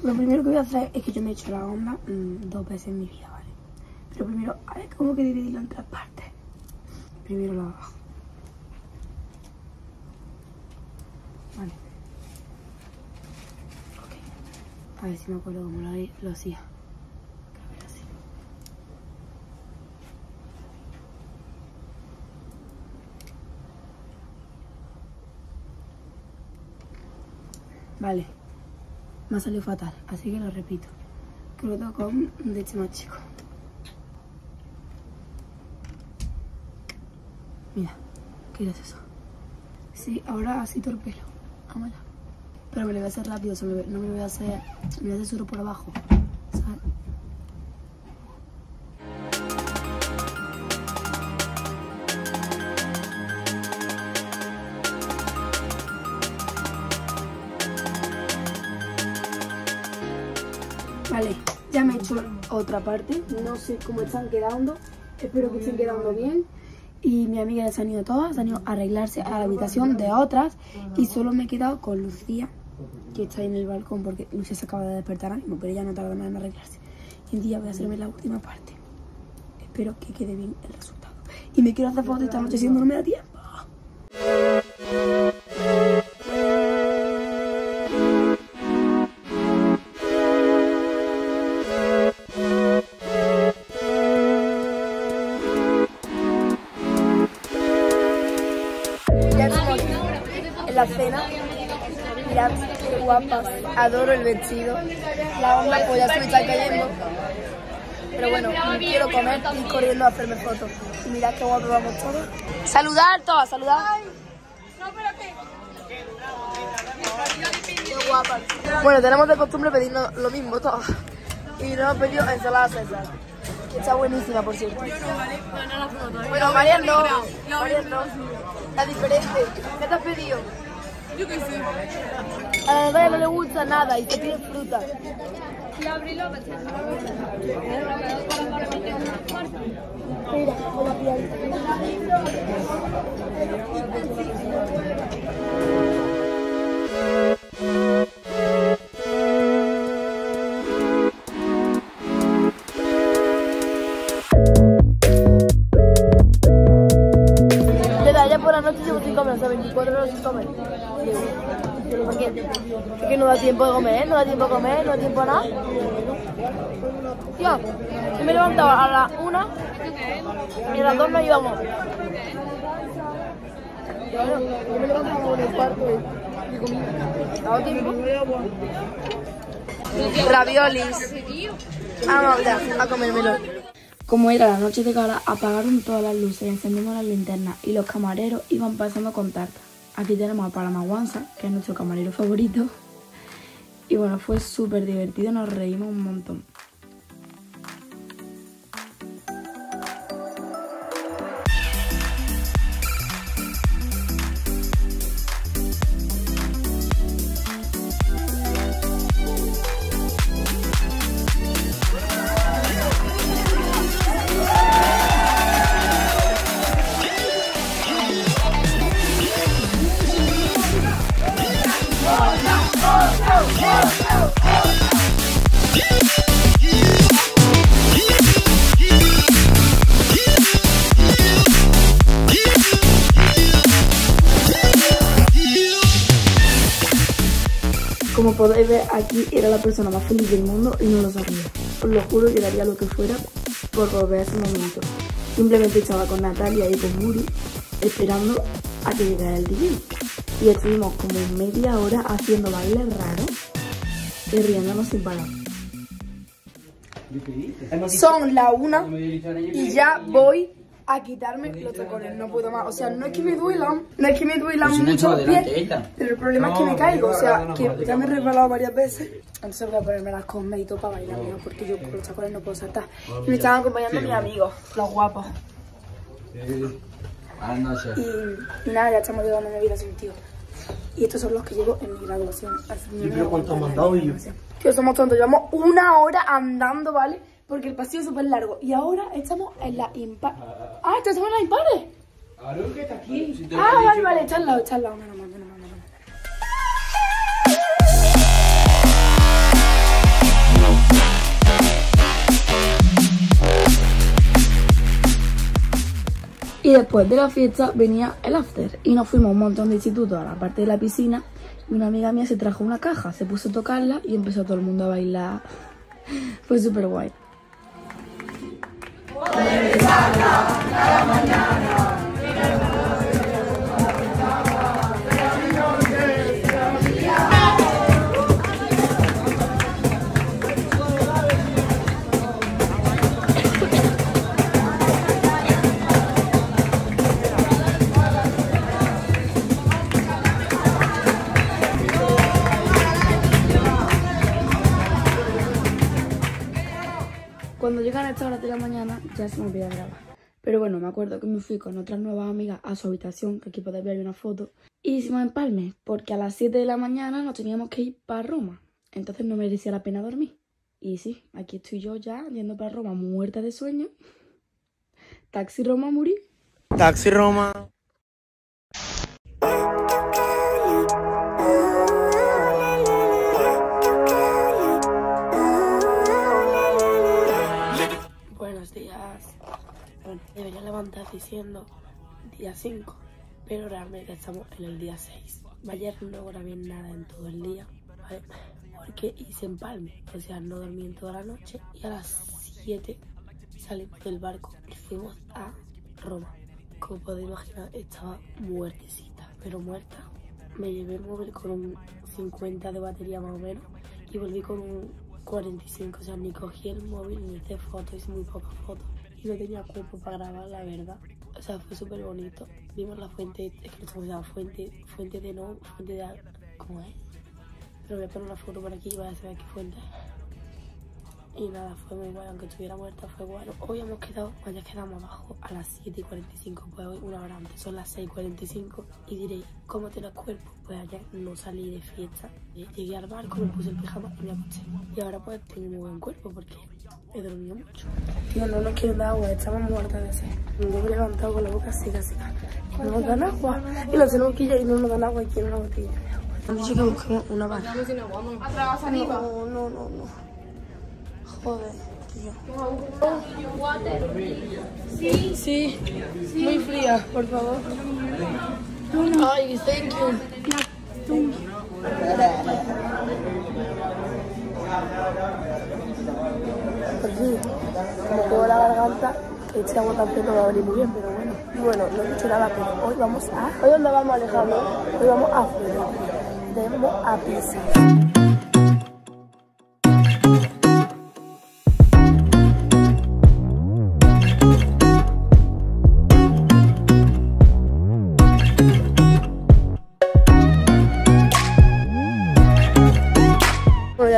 Lo primero que voy a hacer es que yo me he hecho la onda mm, dos veces en mi vida, ¿vale? Pero primero, a ver cómo que dividirlo en tres partes. Primero la abajo. Vale. Ok. A ver si me acuerdo cómo lo, lo hacía. Creo que era así. Vale. Me ha salido fatal, así que lo repito. Tengo con este más chico. Mira, qué gracioso. Sí, ahora así todo el pelo. Vámonos. Pero me lo voy a hacer rápido, no me voy a hacer. Me voy a hacer por abajo. ¿Sabes? Ya me he hecho otra parte, no sé cómo están quedando, espero que estén quedando bien. Y mi amiga se han ido todas, se han ido a arreglarse a la habitación de otras y solo me he quedado con Lucía, que está ahí en el balcón porque Lucía se acaba de despertar ahora mismo, pero ya no tarda nada en arreglarse. Y en día voy a hacerme la última parte. Espero que quede bien el resultado. Y me quiero hacer fotos esta noche siendo número 10. Guapas. Adoro el vestido. La onda pues ya se me está cayendo. Pero bueno, quiero comer y corriendo a hacerme fotos. Y mirad qué guapos vamos todos. Saludar todas, saludar. Qué guapas. Bueno, tenemos de costumbre pedirnos lo mismo todos. Y nos hemos pedido ensalada César. Que está buenísima, por cierto. Bueno, Marian no. Marian no. La diferente. ¿Qué te has pedido? Yo qué sé. A la Natalia no le gusta nada y se pide fruta. Mira, voy a pillar. Tiempo de comer, no da tiempo de comer, no da tiempo a nada. Tío, yo me he levantado a las una y a las dos nos íbamos. Yo me levantado en el cuarto y, y comí. ¿Dado tiempo? Raviolis. Vamos a comérmelo. Como era la noche de gala, apagaron todas las luces, encendimos las linternas y los camareros iban pasando con tartas. Aquí tenemos a Palamaguanza, que es nuestro camarero favorito. Y bueno, fue súper divertido, nos reímos un montón. La persona más feliz del mundo y no lo sabía. Os lo juro que daría lo que fuera por volver a ese momento. Simplemente estaba con Natalia y con Muri esperando a que llegara el DJ. Y estuvimos como media hora haciendo bailes raros y riéndonos sin parar. Son la una y ya voy a quitarme los tacones. No puedo más. O sea, no es que me duelan, no es que me duelan Pues si no mucho los pies, pero el problema es que me caigo. O sea, que ya me he resbalado varias veces. Entonces voy a ponerme las cosas y todo para bailar, mira, porque yo con los tacones no puedo saltar. Y me estaban acompañando mis amigos, los guapos. Noches. Y, y nada, ya estamos llegando a mi vida sin tío. Y estos son los que llevo en mi graduación. Así que ¿Y pero cuánto contar mandado, graduación. Tío, somos tontos. Llevamos una hora andando, ¿vale? Porque el pasillo es súper largo. Y ahora estamos en la impar. Ah, estamos en la impares. Claro que está aquí. Ah, vale, vale, está al lado, está al lado. Menos mal, menos mal, menos mal. Y después de la fiesta venía el after y nos fuimos un montón de institutos a la parte de la piscina y una amiga mía se trajo una caja, se puso a tocarla y empezó todo el mundo a bailar. Fue súper guay. Cuando llegan a esta hora de la mañana ya se me olvida grabar. Pero bueno, me acuerdo que me fui con otras nuevas amigas a su habitación, que aquí podéis ver una foto, y hicimos empalme, porque a las 7 de la mañana nos teníamos que ir para Roma. Entonces no merecía la pena dormir. Y sí, aquí estoy yo ya yendo para Roma, muerta de sueño. Taxi Roma, morí. Taxi Roma. Debería levantar diciendo día 5, pero realmente estamos en el día 6. Ayer no grabé nada en todo el día, ¿vale? Porque hice empalme, o sea, no dormí en toda la noche y a las 7 salimos del barco y fuimos a Roma. Como podéis imaginar, estaba muertecita, pero muerta. Me llevé el móvil con un 50 de batería más o menos y volví con un 45, o sea, ni cogí el móvil ni hice fotos, hice muy pocas fotos y no tenía cuerpo para grabar, la verdad. O sea, fue súper bonito. Vimos la fuente, es que no llama, fuente, fuente de no, fuente de, ¿cómo es? Pero voy a poner una foto por aquí y voy a saber qué fuente. Y nada, fue muy guay, aunque estuviera muerta, fue guay. Hoy hemos quedado, ya quedamos abajo a las 7 y 45, pues hoy una hora antes, son las 6 y 45. Y diréis, ¿cómo tienes cuerpo? Pues ayer no salí de fiesta. Llegué al barco, me puse el pijama y me acosté. Y ahora pues tengo muy buen cuerpo porque he dormido mucho. Tío, no nos quieren dar agua, estamos muertas de sed. Nos hemos levantado con la boca seca, seca. Y no nos dan agua. Y los tenemos que ir y no nos dan agua y quieren una botella de agua. Han dicho que busquemos una barra. No, no, no, no. Joder, tío. Sí. Sí. Muy fría, por favor. Ay, thank you. Aquí, como tengo la garganta, este agua tampoco va a venir muy bien, pero bueno. Bueno, no he dicho nada, pero hoy vamos a... ¿Hoy dónde vamos, Alejandro? Hoy vamos a Florencia. Vamos a Pisa.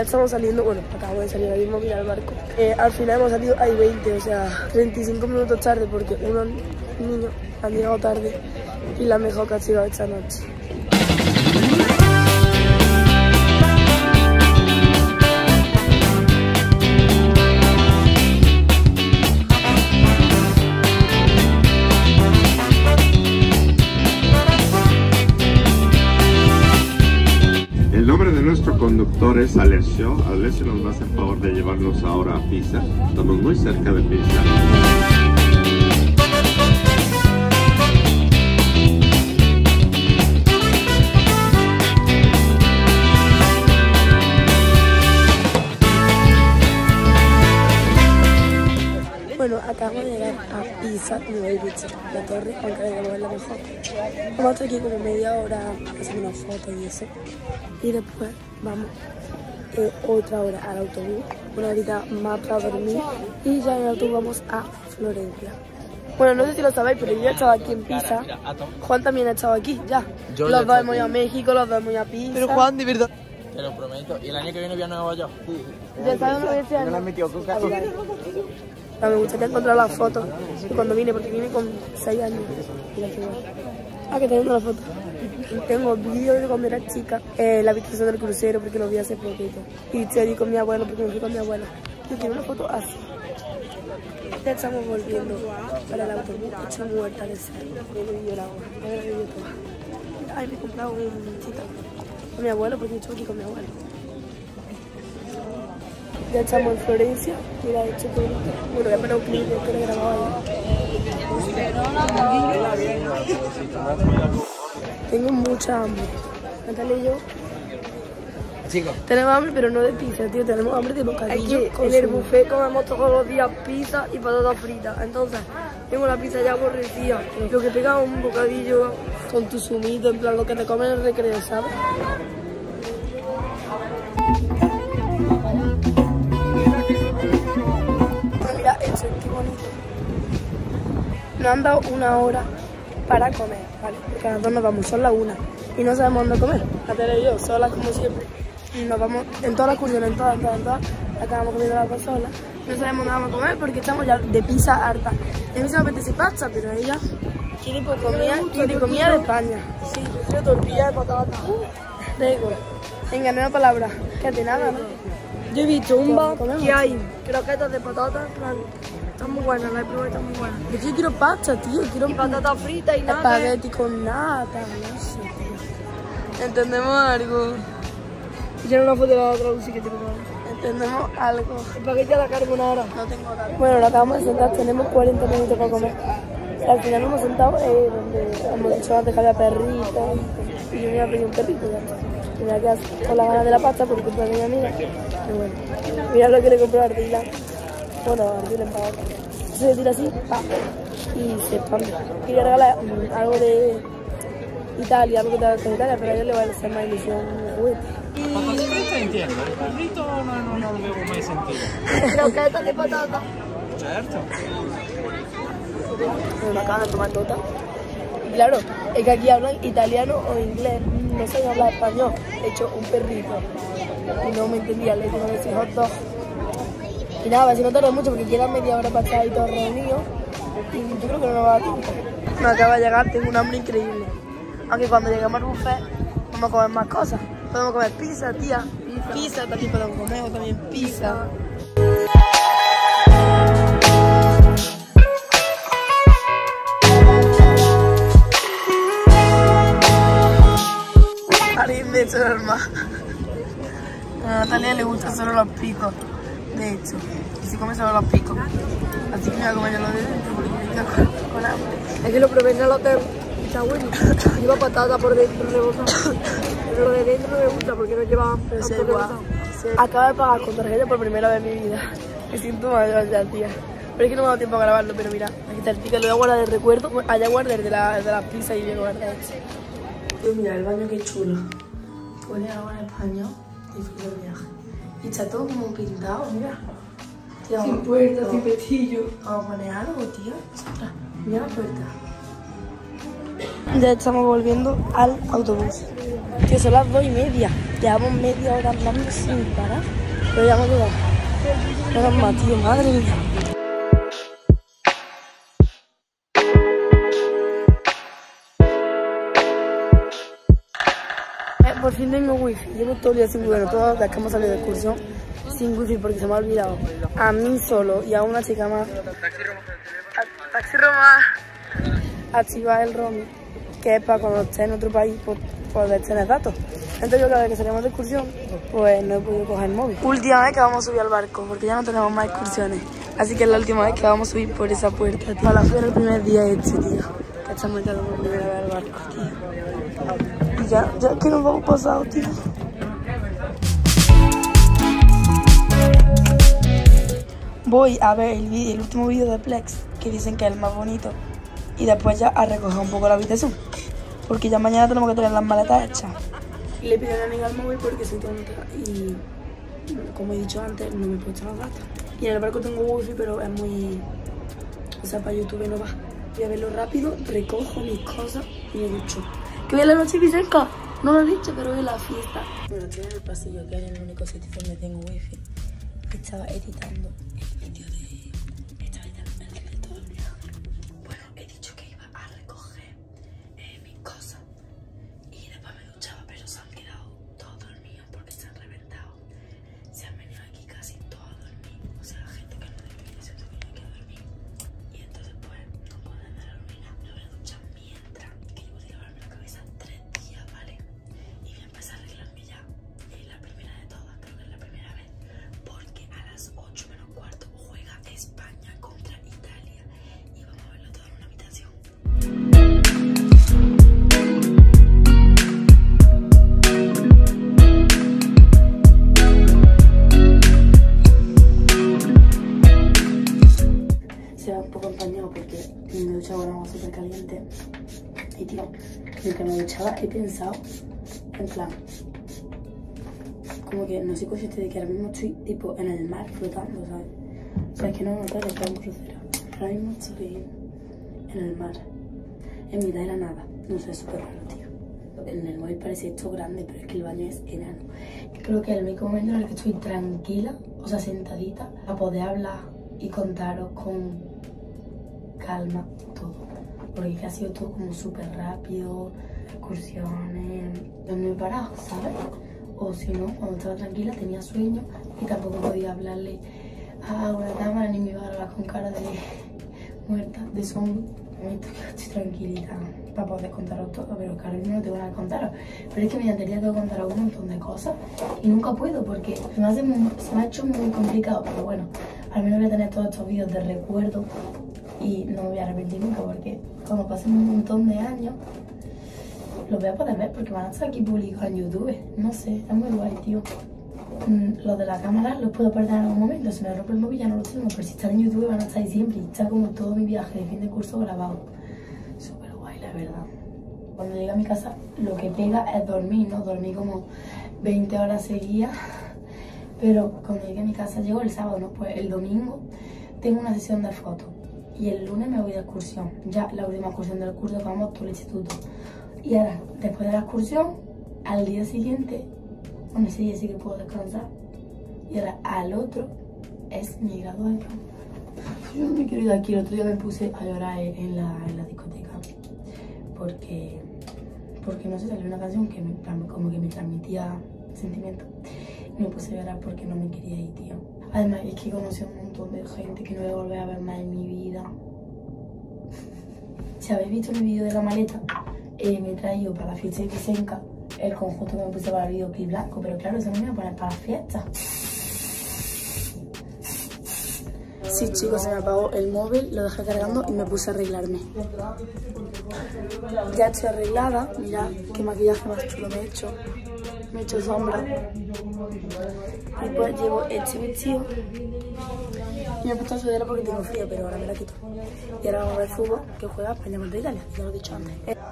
Estamos saliendo, bueno, acabamos de salir ahora mismo, mira el barco. Eh, al final hemos salido, hay 20, o sea, 35 minutos tarde porque unos niños han llegado tarde y la mejor que ha llegado esta noche. De nuestro conductor es Alessio. Alessio nos va a hacer favor de llevarnos ahora a Pisa. Estamos muy cerca de Pisa. A Pisa, como habéis visto, la torre, aunque la llamo es la mejor. Vamos a estar aquí como media hora haciendo una foto y eso. Y después vamos eh, otra hora al autobús, una horita más para dormir. Y ya en el autobús vamos a Florencia. Bueno, no sé si lo sabéis, pero yo he estado aquí en Pisa. Juan también ha estado aquí, ya. Yo ya los dos hemos ido a. México, los dos hemos ido a Pisa. Pero Juan, de verdad. Te lo prometo. Y el año que viene voy a Nueva York. ¿Ya sabes lo que decía? Yo le he metido coca. Ah, me gustaría encontrar las fotos cuando vine, porque vine con 6 años. Ah, que tengo la foto. Tengo vídeos de cuando era chica, eh, la habitación del crucero, porque lo vi hace poquito. Y estoy allí con mi abuelo, porque me fui con mi abuela. Yo quiero una foto así. Ya estamos volviendo para el autobús, hecho muerta de bebido todo. Ay, me he comprado un chita con mi abuelo, porque estoy aquí con mi abuelo. Ya estamos en Florencia. Mira, he hecho todo. Bueno, voy a poner un clip que lo he grabado ahí. Tengo mucha hambre. Natalia y yo Chicos, tenemos hambre, pero no de pizza, tío. Tenemos hambre de bocadillo. Aquí en el buffet comemos todos los días pizza y patatas fritas. Entonces, tengo la pizza ya aborrecida. Lo que pega un bocadillo con tu zumito, en plan lo que te comen en el recreo, ¿sabes? Bonito. Nos han dado una hora para comer, ¿vale? Porque a dos nos vamos, son las una. Y no sabemos dónde comer. Natalia y yo, solas como siempre. Y nos vamos en todas las excursiones, en todas, en todas, en todas. Acabamos comiendo las dos solas. No sabemos dónde vamos a comer porque estamos ya de pizza harta. A mí se me apetece pasta, pero ella quiere pues, comida, quiere comida de España. Sí, quiero tortilla de patata. Digo, venga, nueva palabra. Quédate nada, ¿no? Yo he visto un bar Comemos. que hay croquetas de patata. plan, Están muy he probado y están muy buenas. Yo sí quiero pasta, tío. Quiero Y patatas fritas y nada. espagueti con nata, no sé, tío. ¿Entendemos algo? Hicieron una foto de la otra Lucy que te pongo. ¿Entendemos algo? Espagueti a la carbonara. No tengo nada. Bueno, lo acabamos de sentar, tenemos 40 minutos para comer. Al final nos hemos sentado eh, donde hemos dicho antes que había perrito y, yo me iba a pedir un perrito ya. Y me voy a quedar con la gana de la pasta porque compré a mi amiga. Y bueno, mira lo que le compré a Ardila. Bueno, a Ardila en pagado. Se tira así, pa, y se expande. Quería regalar mm, algo de Italia, algo que te de Italia, pero a ella le va a hacer más ilusión un juguete. Patata entiendo. El perrito no, no, no lo veo más sentido. Croquetas de patata. Certo. Me lo acaban de tomar. Y claro, es que aquí hablan italiano o inglés, no sé hablar español. He hecho un perrito. Y no me entendía, le tengo que decir hot dog. Y nada, si no tarda mucho porque queda media hora para estar ahí todos reunidos. Y yo creo que no nos va a tiempo. Me acaba de llegar, tengo un hambre increíble. Aunque cuando lleguemos al buffet vamos a comer más cosas. Podemos comer pizza, tía. Pizza, también podemos comer, también pizza. Alguien de hecho. A Natalia le gustan solo los picos, de hecho. Y se come solo los picos. Así que me voy a comer yo los de dentro porque me con, hambre. Es que lo probé en el hotel y está bueno. Lleva patata por dentro rebozada. Pero lo de dentro no me gusta porque no lleva igual. rebozado. Acabo de pagar con tarjeta por primera vez en mi vida. Me siento mayor ya, tía. Pero es que no me ha dado tiempo a grabarlo, pero mira, aquí está el ticket, lo voy a guardar de recuerdo. Allá guardé el de la, el de la pizza y voy a guardar este. Pues mira, el baño qué chulo. Pone algo en español, disfruta el viaje. Y está todo como pintado, mira. Tía, Sin puerta, vamos- sin pestillo. Vamos a poner algo, tío. Ostras, Mira la puerta. Ya estamos volviendo al autobús. Que son las dos y media. Llevamos media hora andando sin parar. Pero ya hemos llegado. Menos mal, tío, madre mía. Por fin tengo wifi. Llevo todo el día sin wifi. Bueno, todas las que hemos salido de excursión sin wifi porque se me ha olvidado a mí solo y a una chica más. A- Taxi Roma. Activar el roaming, que es para cuando esté en otro país poder tener datos. Entonces yo cada vez que salimos de excursión, pues no he podido coger el móvil. Última vez que vamos a subir al barco, porque ya no tenemos más excursiones. Así que es la última vez que vamos a subir por esa puerta, tío. Para la el primer día este, tío. Que estamos por primera vez al barco, tío. Ya, ya que nos vamos pasado, tío. Voy a ver el, vídeo- el último vídeo de Plex, que dicen que es el más bonito, y después ya a recoger un poco la habitación. Porque ya mañana tenemos que tener las maletas hechas. Le pido a mi amiga el móvil porque soy tonta y, como he dicho antes, no me he puesto los datos. Y en el barco tengo wifi, pero es muy... O sea, para YouTube no va. Voy a verlo rápido, recojo mis cosas y me ducho. Que voy a la noche biseca. No lo he dicho, pero voy a la fiesta. Bueno, estoy en el pasillo, que es el único sitio donde tengo wifi. Estaba editando el vídeo tío, mientras me duchaba he pensado, en plan, como que no soy consciente de que ahora mismo estoy tipo en el mar flotando, ¿sabes? O sea, es que no me nota que en crucero. Ahora mismo estoy en el mar, en mitad de la nada. No sé, súper raro, tío. En el móvil parece esto grande, pero es que el baño es enano. Creo que el único momento en el que estoy tranquila, o sea, sentadita, a poder hablar y contaros con calma. Porque que ha sido todo como súper rápido, excursiones, no me he parado, ¿sabes? O si no, cuando estaba tranquila tenía sueño y tampoco podía hablarle a una cámara ni me iba a grabar con cara de muerta, de zombie. Que estoy tranquilita para poder contaros todo, pero claro, yo no tengo nada que contaros. Pero es que el día tengo que contaros un montón de cosas y nunca puedo porque se me, hace muy- se me ha hecho muy complicado. Pero bueno, al menos voy a tener todos estos vídeos de recuerdo y no me voy a arrepentir nunca porque cuando pasen un montón de años los voy a poder ver porque van a estar aquí publicados en YouTube. No sé, es muy guay, tío. Mm, Los de la cámara los puedo perder en algún momento. Si me rompe el móvil ya no los tengo, pero si están en YouTube van a estar ahí siempre. Y está como todo mi viaje de fin de curso grabado. Súper guay, la verdad. Cuando llegue a mi casa, lo que pega es dormir, ¿no? Dormí como 20 horas seguidas. Pero cuando llegue a mi casa, llego el sábado, ¿no? Pues el domingo tengo una sesión de fotos. Y el lunes me voy de excursión. Ya la última excursión del curso que vamos todo el instituto. Y ahora, después de la excursión, al día siguiente, bueno, ese día sí que puedo descansar. Y ahora al otro es mi graduación. Yo no me quiero ir de aquí. El otro día me puse a llorar en la, en la discoteca. Porque, porque no sé, salió una canción que me, como que me transmitía sentimiento. Y me puse a llorar porque no me quería ir, tío. Además, es que conocí a un montón de gente que no voy a volver a ver más en mi vida. Si habéis visto mi vídeo de la maleta, eh, me he traído para la fiesta de Vicenca el conjunto que me puse para el videoclip blanco, pero claro, eso no me voy a poner para la fiesta. Sí, chicos, se me apagó el móvil, lo dejé cargando y me puse a arreglarme. Ya estoy arreglada, mirad qué maquillaje más chulo me he hecho. Me he hecho sombra. Y pues llevo este vestido me he puesto sudadera porque tengo frío, pero ahora me la quito. Y ahora vamos a ver fútbol que juega España contra Italia, ya lo he dicho antes. Eh,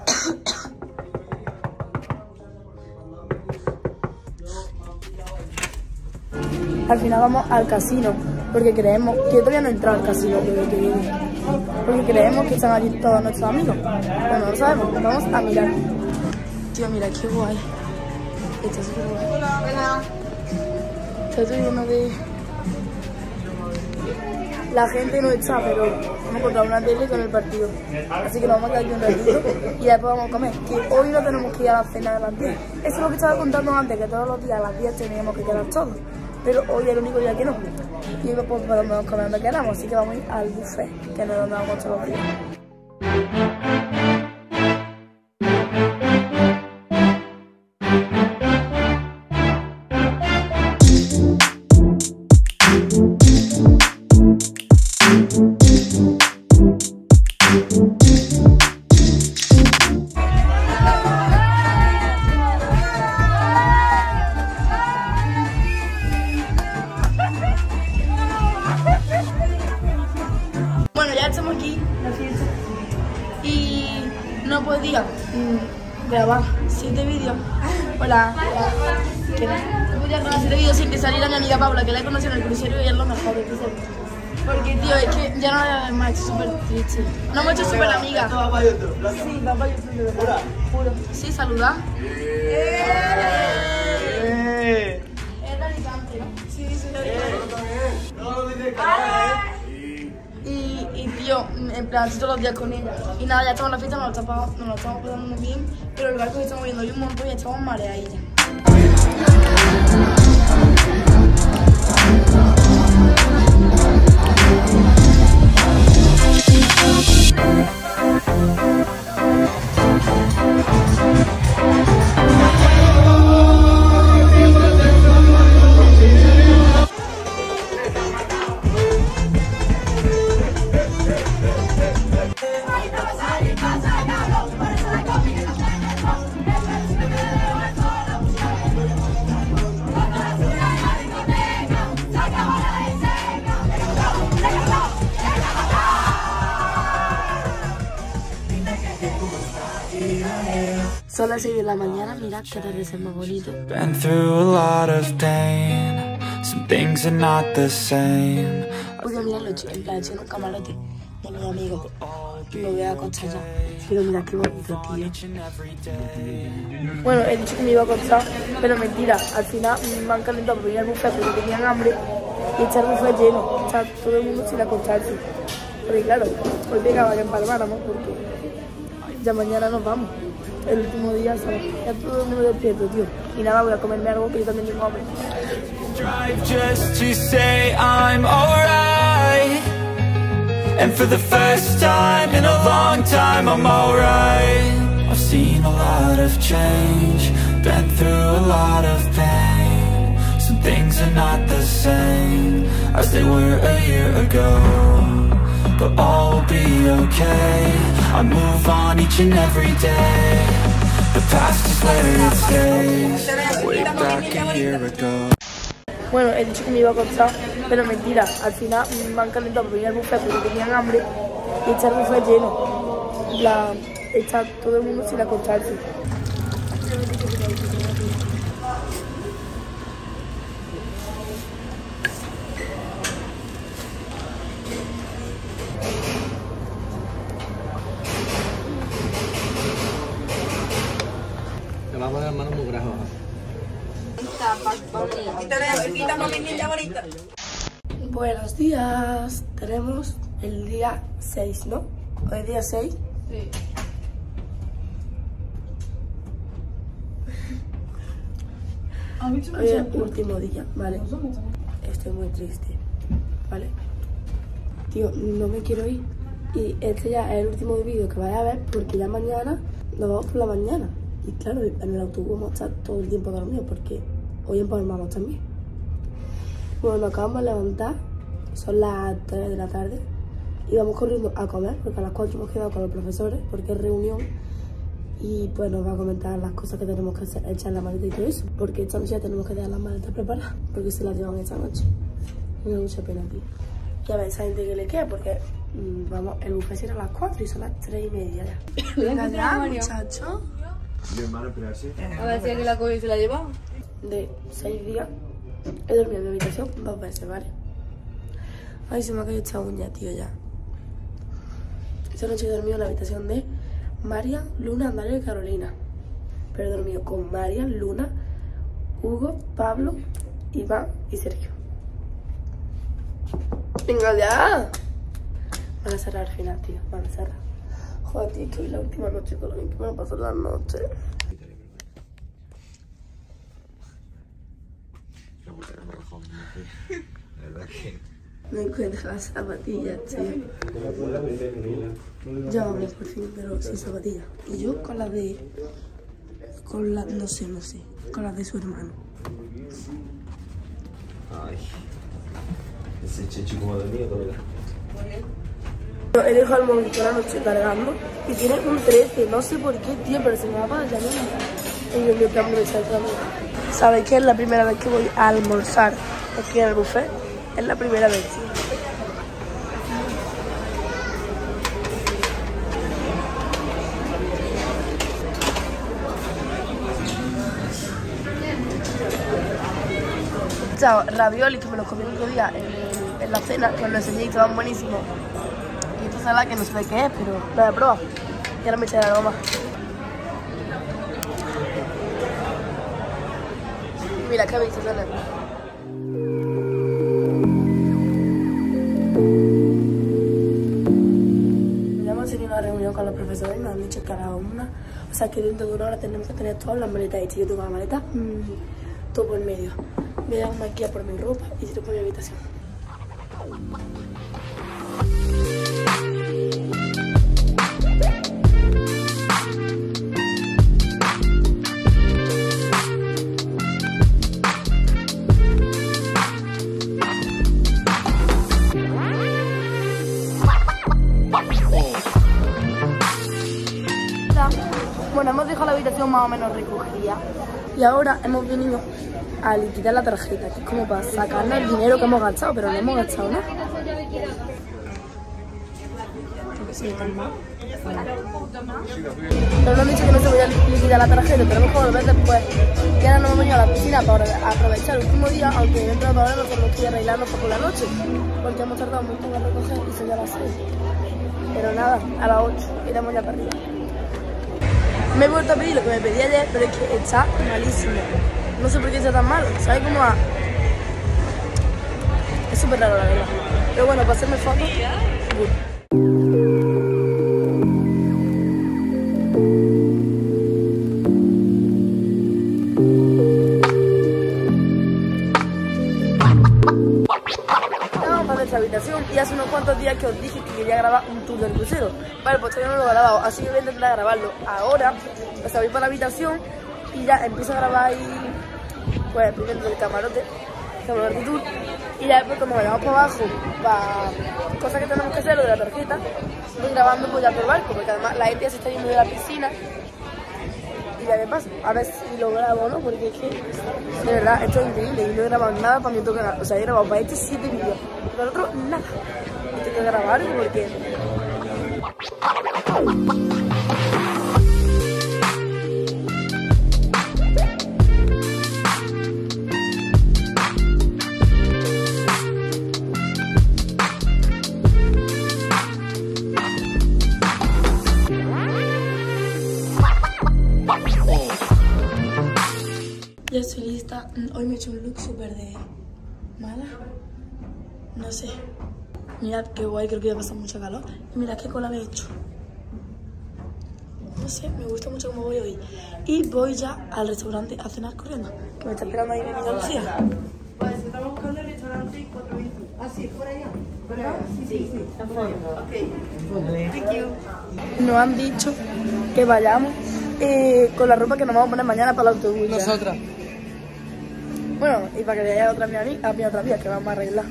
Al final vamos al casino, porque creemos, que todavía no he entrado al casino, pero que viene. Porque creemos que están allí todos nuestros amigos. Bueno, no lo sabemos, vamos a mirar. Tío, mira, qué guay. Está súper guay. Está. La gente no está, pero hemos encontrado una tele con el partido. Así que nos vamos a quedar aquí un ratito y después vamos a comer. Que hoy no tenemos que ir a la cena de las 10. Eso es lo que estaba contando antes, que todos los días a las 10 teníamos que quedar todos. Pero hoy es el único día que no. Y pues podemos comer donde queramos, así que vamos a ir al buffet, que no es donde vamos todos los días. No podía mm, grabar siete vídeos. Hola. No siete vídeos sin que saliera mi amiga Paula, que la he conocido en el crucero y es lo mejor de crucero. Porque, tío, es que ya no la ver más, estoy súper triste. No hemos hecho súper amigas. Sí, va para YouTube, de verdad. Juro. Sí, saluda. Es realizante, ¿no? Sí, sí, y, y tío, en plan, todos los días con ella. Y nada, ya estamos en la fiesta, nos lo estamos, nos estamos pasando muy bien, pero el barco que estamos viendo hoy un montón y estamos mareadas ya. Son las 6 de la mañana, mira qué atardecer más bonito. Been through a lot of pain. Some things are not the same. En plan, en un camarote de mi amigo. Lo voy a acostar ya. Pero mira qué bonito, tío. Bueno, he dicho que me iba a acostar, pero mentira. Al final me han calentado por ir al buffet porque tenían hambre. Y está el buffet lleno. Está todo el mundo sin acostarse. Porque claro, hoy pegaba que empalmáramos porque ya mañana nos vamos. El último día, ¿sabes? Ya todo el mundo despierto, tío. Y nada, voy a comerme algo que yo también tengo hambre. Drive just to say I'm alright. And for the first time in a long time, I'm alright. I've seen a lot of change, been through a lot of pain. Some things are not the same as they were a year ago. But all will be okay. I move on each and every day. Bueno, he dicho que me iba a acostar, pero mentira. Al final me han calentado por ir al buffet porque tenían hambre. Y está el buffet lleno. Está todo el mundo sin acostarse. Te vas a poner las manos muy grasas. Buenos días. Tenemos el día 6, ¿no? Hoy es día 6. Sí. Hoy es el último día, ¿vale? Estoy muy triste, ¿vale? Tío, no me quiero ir. Y este ya es el último vídeo que vaya a ver porque ya mañana nos vamos por la mañana. Y claro, en el autobús vamos a estar todo el tiempo dormidos porque hoy empalmamos también. Bueno, nos acabamos de levantar, son las 3 de la tarde y vamos corriendo a comer porque a las 4 hemos quedado con los profesores porque es reunión y pues nos va a comentar las cosas que tenemos que hacer, echar la maleta y todo eso porque esta noche ya tenemos que dejar las maletas preparadas porque se las llevan esta noche. Me da mucha pena, tío. Y a ver, ¿sabes de qué le queda? Porque mm, vamos, el buffet será a las 4 y son las 3 y media ya. Venga ya, muchacho. Mi hermano, pero así. A ver si alguien la cogió y se la lleva. De 6 días he dormido en mi habitación dos veces, ¿vale? Ay, se me ha caído esta uña, tío, ya. Esta noche he dormido en la habitación de María, Luna, Andrea y Carolina. Pero he dormido con María, Luna, Hugo, Pablo, Iván y Sergio. Venga ya. Van a cerrar al final, tío. Van a cerrar. Joder, tío, que la última noche con lo que me pasó la noche. La puta que me bajó, La verdad que. No encuentro las zapatillas, tío. Ya vamos por fin, pero sin zapatillas. Y yo con las de. Con las. No sé, no sé. Con las de su hermano. Ay. Ese checho como dormido todo He dejado el móvil toda la noche cargando y tiene un 13. No sé por qué, tío, pero se me va a pagar la misma. Y yo me cambio de saltando. ¿Sabes qué? Es la primera vez que voy a almorzar aquí en el buffet. Es la primera vez. Chao, raviolis que me los comí el otro día en, la cena, que os lo enseñé y estaban buenísimos. Y esta salada que no sé de qué es, pero la a probar. Y ahora me echaré algo más. Visto sale. Ya hemos tenido una reunión con los profesores y nos han dicho que a la una, o sea que dentro de una hora tenemos que tener todas las maletas hechas. Yo tengo la maleta mm, todo por medio. Voy a darme aquí a por mi ropa y tiro por mi habitación. Ahora hemos venido a liquidar la tarjeta, que es como para sacarnos el dinero que hemos gastado, pero no hemos gastado nada. Pero nos han dicho que no se podía liquidar la tarjeta, tenemos que volver después. Y ahora nos hemos ido a la piscina para aprovechar el último día, aunque dentro de dos horas nos tenemos que ir arreglando por la noche, porque hemos tardado montón en recoger y son ya las 6. Pero nada, a las 8 iremos ya para arriba. Me he vuelto a pedir lo que me pedí ayer, pero es que está malísimo. No sé por qué está tan malo. ¿Sabes cómo va? Es súper raro, la verdad. Pero bueno, para hacerme fotos. Y hace unos cuantos días que os dije que quería grabar un tour del crucero. Vale, pues todavía no lo he grabado, así que voy a intentar grabarlo ahora. Sea, voy para la habitación y ya empiezo a grabar ahí, pues primero el camarote, camarote tour. Y ya después cuando vayamos para abajo, para cosas que tenemos que hacer, lo de la tarjeta, voy grabando pues ya por barco, porque además la EPIA se está yendo de la piscina. Y ya de paso, a ver si lo grabo, ¿no? Porque es que, de verdad, esto es increíble y no he grabado nada para mi otro canal. O sea, he grabado para este 7 vídeos, para el otro nada. Tengo que grabar porque... estoy lista. Hoy me he hecho un look súper de mala. No sé. Mirad qué guay, creo que ya pasa mucho calor. Y mirad qué cola me he hecho. No sé, me gusta mucho cómo voy hoy. Y voy ya al restaurante a cenar corriendo. Que me está esperando ahí mi amiga Lucía. Pues estamos buscando el restaurante 4 Ah, sí, por allá. Sí, sí, sí. Está. Ok. Thank you. Nos han dicho que vayamos eh, con la ropa que nos vamos a poner mañana para el autobús. Nosotras. Bueno, y para que veáis a otra mi amiga, a mi otra amiga que vamos a arreglar.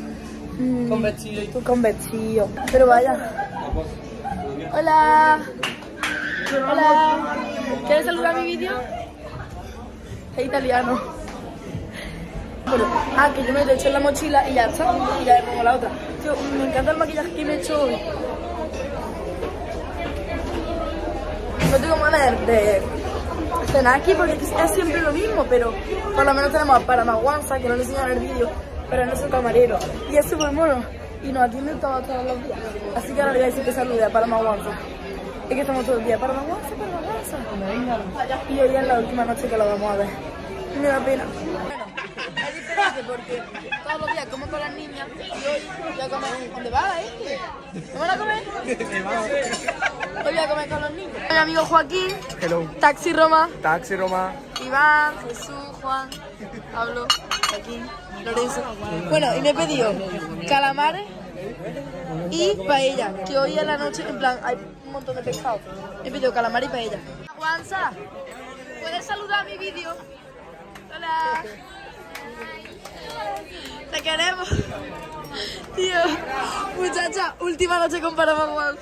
Mm, Con vestido y todo. Con vestido. Pero vaya. Hola. Hola. ¿Quieres saludar mi vídeo? Es italiano. Bueno, ah, que yo me lo echo en la mochila y ya está. Y ya me pongo la otra. Tío, me encanta el maquillaje que me he hecho hoy. No tengo ganas de cenar aquí porque es siempre lo mismo, pero por lo menos tenemos para Maguanza, que no le enseñan el vídeo, pero es nuestro camarero. Y es súper mono. Y nos atiende todos, todos los días. Así que ahora le voy a decir que salude a para Maguanza. Es que estamos todo el día para Maguanza, para Maguanza. Y hoy es la última noche que lo vamos a ver. Me da pena. Bueno, porque todos los días como con las niñas y hoy voy a comer. ¿Dónde va este? ¿No van a comer? Hoy voy a comer con los niños. Mi amigo Joaquín, Hello. Taxi Roma, Taxi Roma. Iván, Jesús, Juan, Pablo, Joaquín, Lorenzo. Bueno, y me he pedido calamares y paella, que hoy en la noche, en plan, hay un montón de pescado. He pedido calamar y paella. Juanza, ¿puedes saludar mi vídeo? Hola. Te queremos. Tío, muchacha, última noche con Paraguay.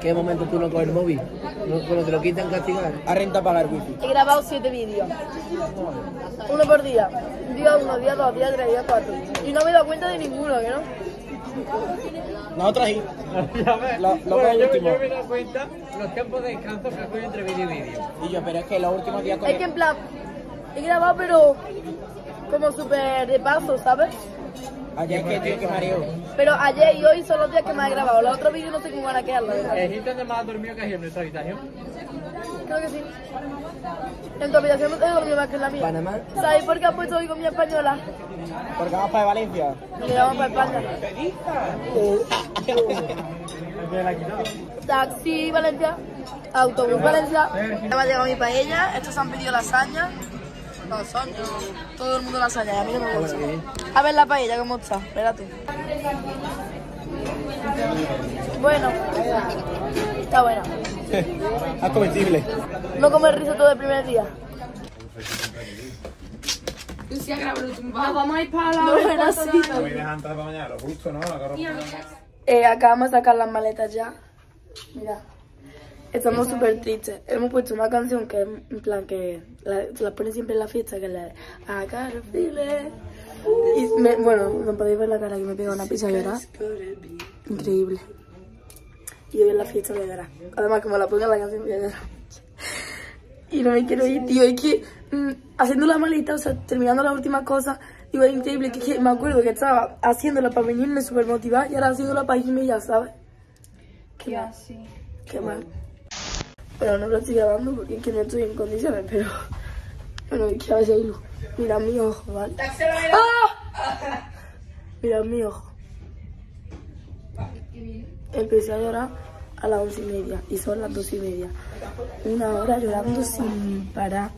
¿Qué momento tú no coges el móvil? No, cuando te lo quitan castigar. A renta pagar wifi. He grabado siete vídeos. Uno por día. Día uno, día dos, día tres, día cuatro. Y no me he dado cuenta de ninguno, ¿que no? Nosotros ahí. Lo, lo Bueno, yo, último. yo me he dado cuenta los tiempos de descanso que hago entre vídeo y vídeo. Y yo, pero es que los últimos días con Es que en plan, he grabado pero como súper de paso, ¿sabes? Ayer que tío que mareo. Pero ayer y hoy son los días que me he grabado. Los otros vídeos no sé cómo van a quedar. ¿El sitio donde más dormido que en nuestra habitación? Creo que sí. En tu habitación no te dormido más que en la mía. Panamá. ¿Sabes por qué has puesto hoy con mi española? Porque vamos para Valencia. Me vamos para España. Taxi Valencia, autobús Valencia. Ya me ha llegado mi paella. Estos han pedido lasaña. Lasaña. Todo el mundo lasaña, a mí no me gusta. A ver la paella, ¿cómo está? Espérate. Bueno, está buena. Es comestible. No comer risotto del primer día. Último. Vamos a ir para la. No. Eh, acabamos de sacar las maletas ya. Mira. Estamos súper tristes. Hemos puesto una canción que, en plan, que la, la pone siempre en la fiesta, que es la de I got a feeling. Y me- bueno, no podéis ver la cara que me pega una pizza llorar. Increíble. Y hoy en la fiesta a llorar. Además, como la ponga la canción, voy a llorar. Y no me quiero ir, tío. Es que mm, haciendo la maleta, o sea, terminando las últimas cosas, digo, es increíble. Que, que me acuerdo que estaba haciéndola para venirme súper motivada y ahora haciéndola para irme ya, ¿sabes? Qué mal. Qué mal. Pero no lo estoy grabando porque es que no estoy en condiciones, pero... Bueno, que a veces. Mira mi ojo, ¿vale? ¡Ah! Mira mi ojo. Empecé a llorar a las once y media y son las dos y media. Una hora llorando sin parar.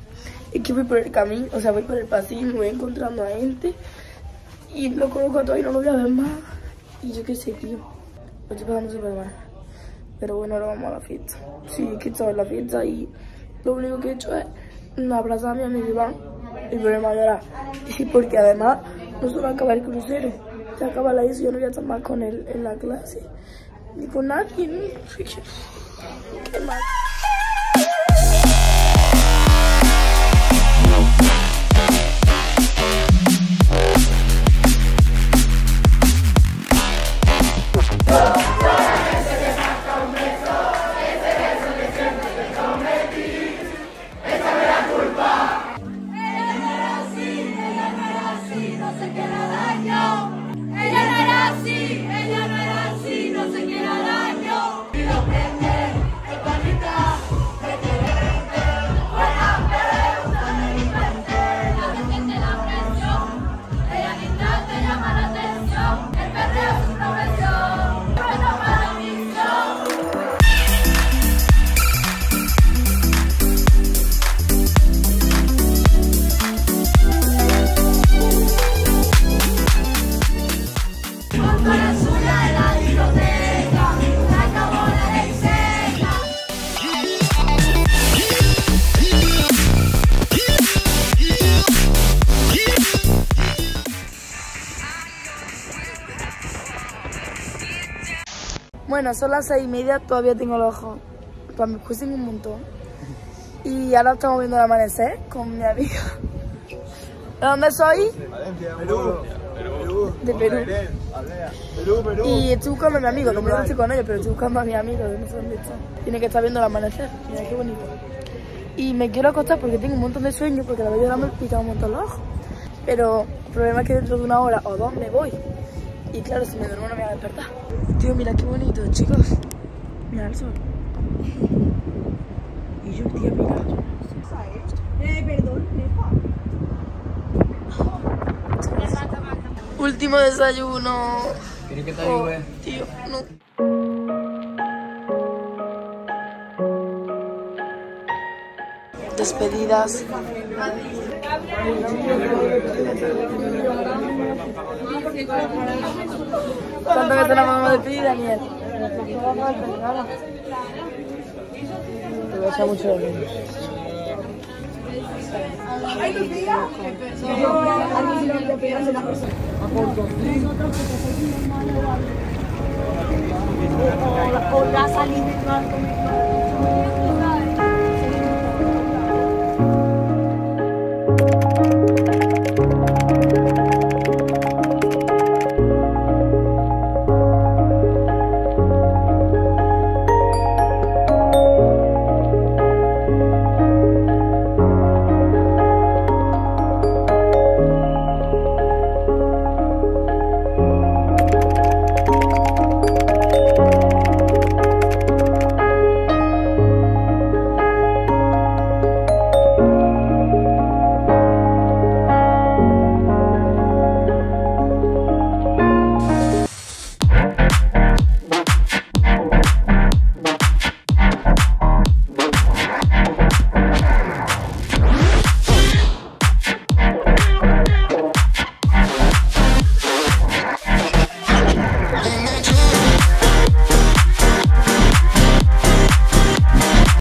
Es que voy por el camino, o sea, voy por el pasillo y me voy encontrando a gente y lo conozco a todos y no lo voy a ver más. Y yo qué sé, tío. Lo estoy pasando súper mal. Pero bueno, ahora vamos a la fiesta. Sí, es que en la fiesta y lo único que he hecho es abrazar a mi amigo Iván y ponerme a llorar. Y porque además no solo acaba el crucero, se acaba la ISO yo no voy a estar más con él en la clase. Ni con nadie. Qué mal. Bueno, son las seis y media, todavía tengo los ojos. Pues me cuestan un montón. Y ahora estamos viendo el amanecer con mi amiga. ¿De dónde soy? Perú. De Perú. Perú, Perú. Y estoy buscando a mi amigo, como no estoy con ellos, pero estoy buscando a mi amigo, que no sé dónde está. Tiene que estar viendo el amanecer, mira qué bonito. Y me quiero acostar porque tengo un montón de sueño, porque la llorando me pica un montón los ojos. Pero el problema es que dentro de una hora o dos me voy. Y claro, si me duermo no me voy a despertar. Tío, mira qué bonito, chicos. Mira el sol. Y yo, tío, mira. Eh, perdón, Último desayuno. ¿Quieres que te Oh, ayude? tío, no. Despedidas. ¿Cuánto que te la vamos a despedir, Daniel? Te voy a echar mucho de menos. Hola, salí de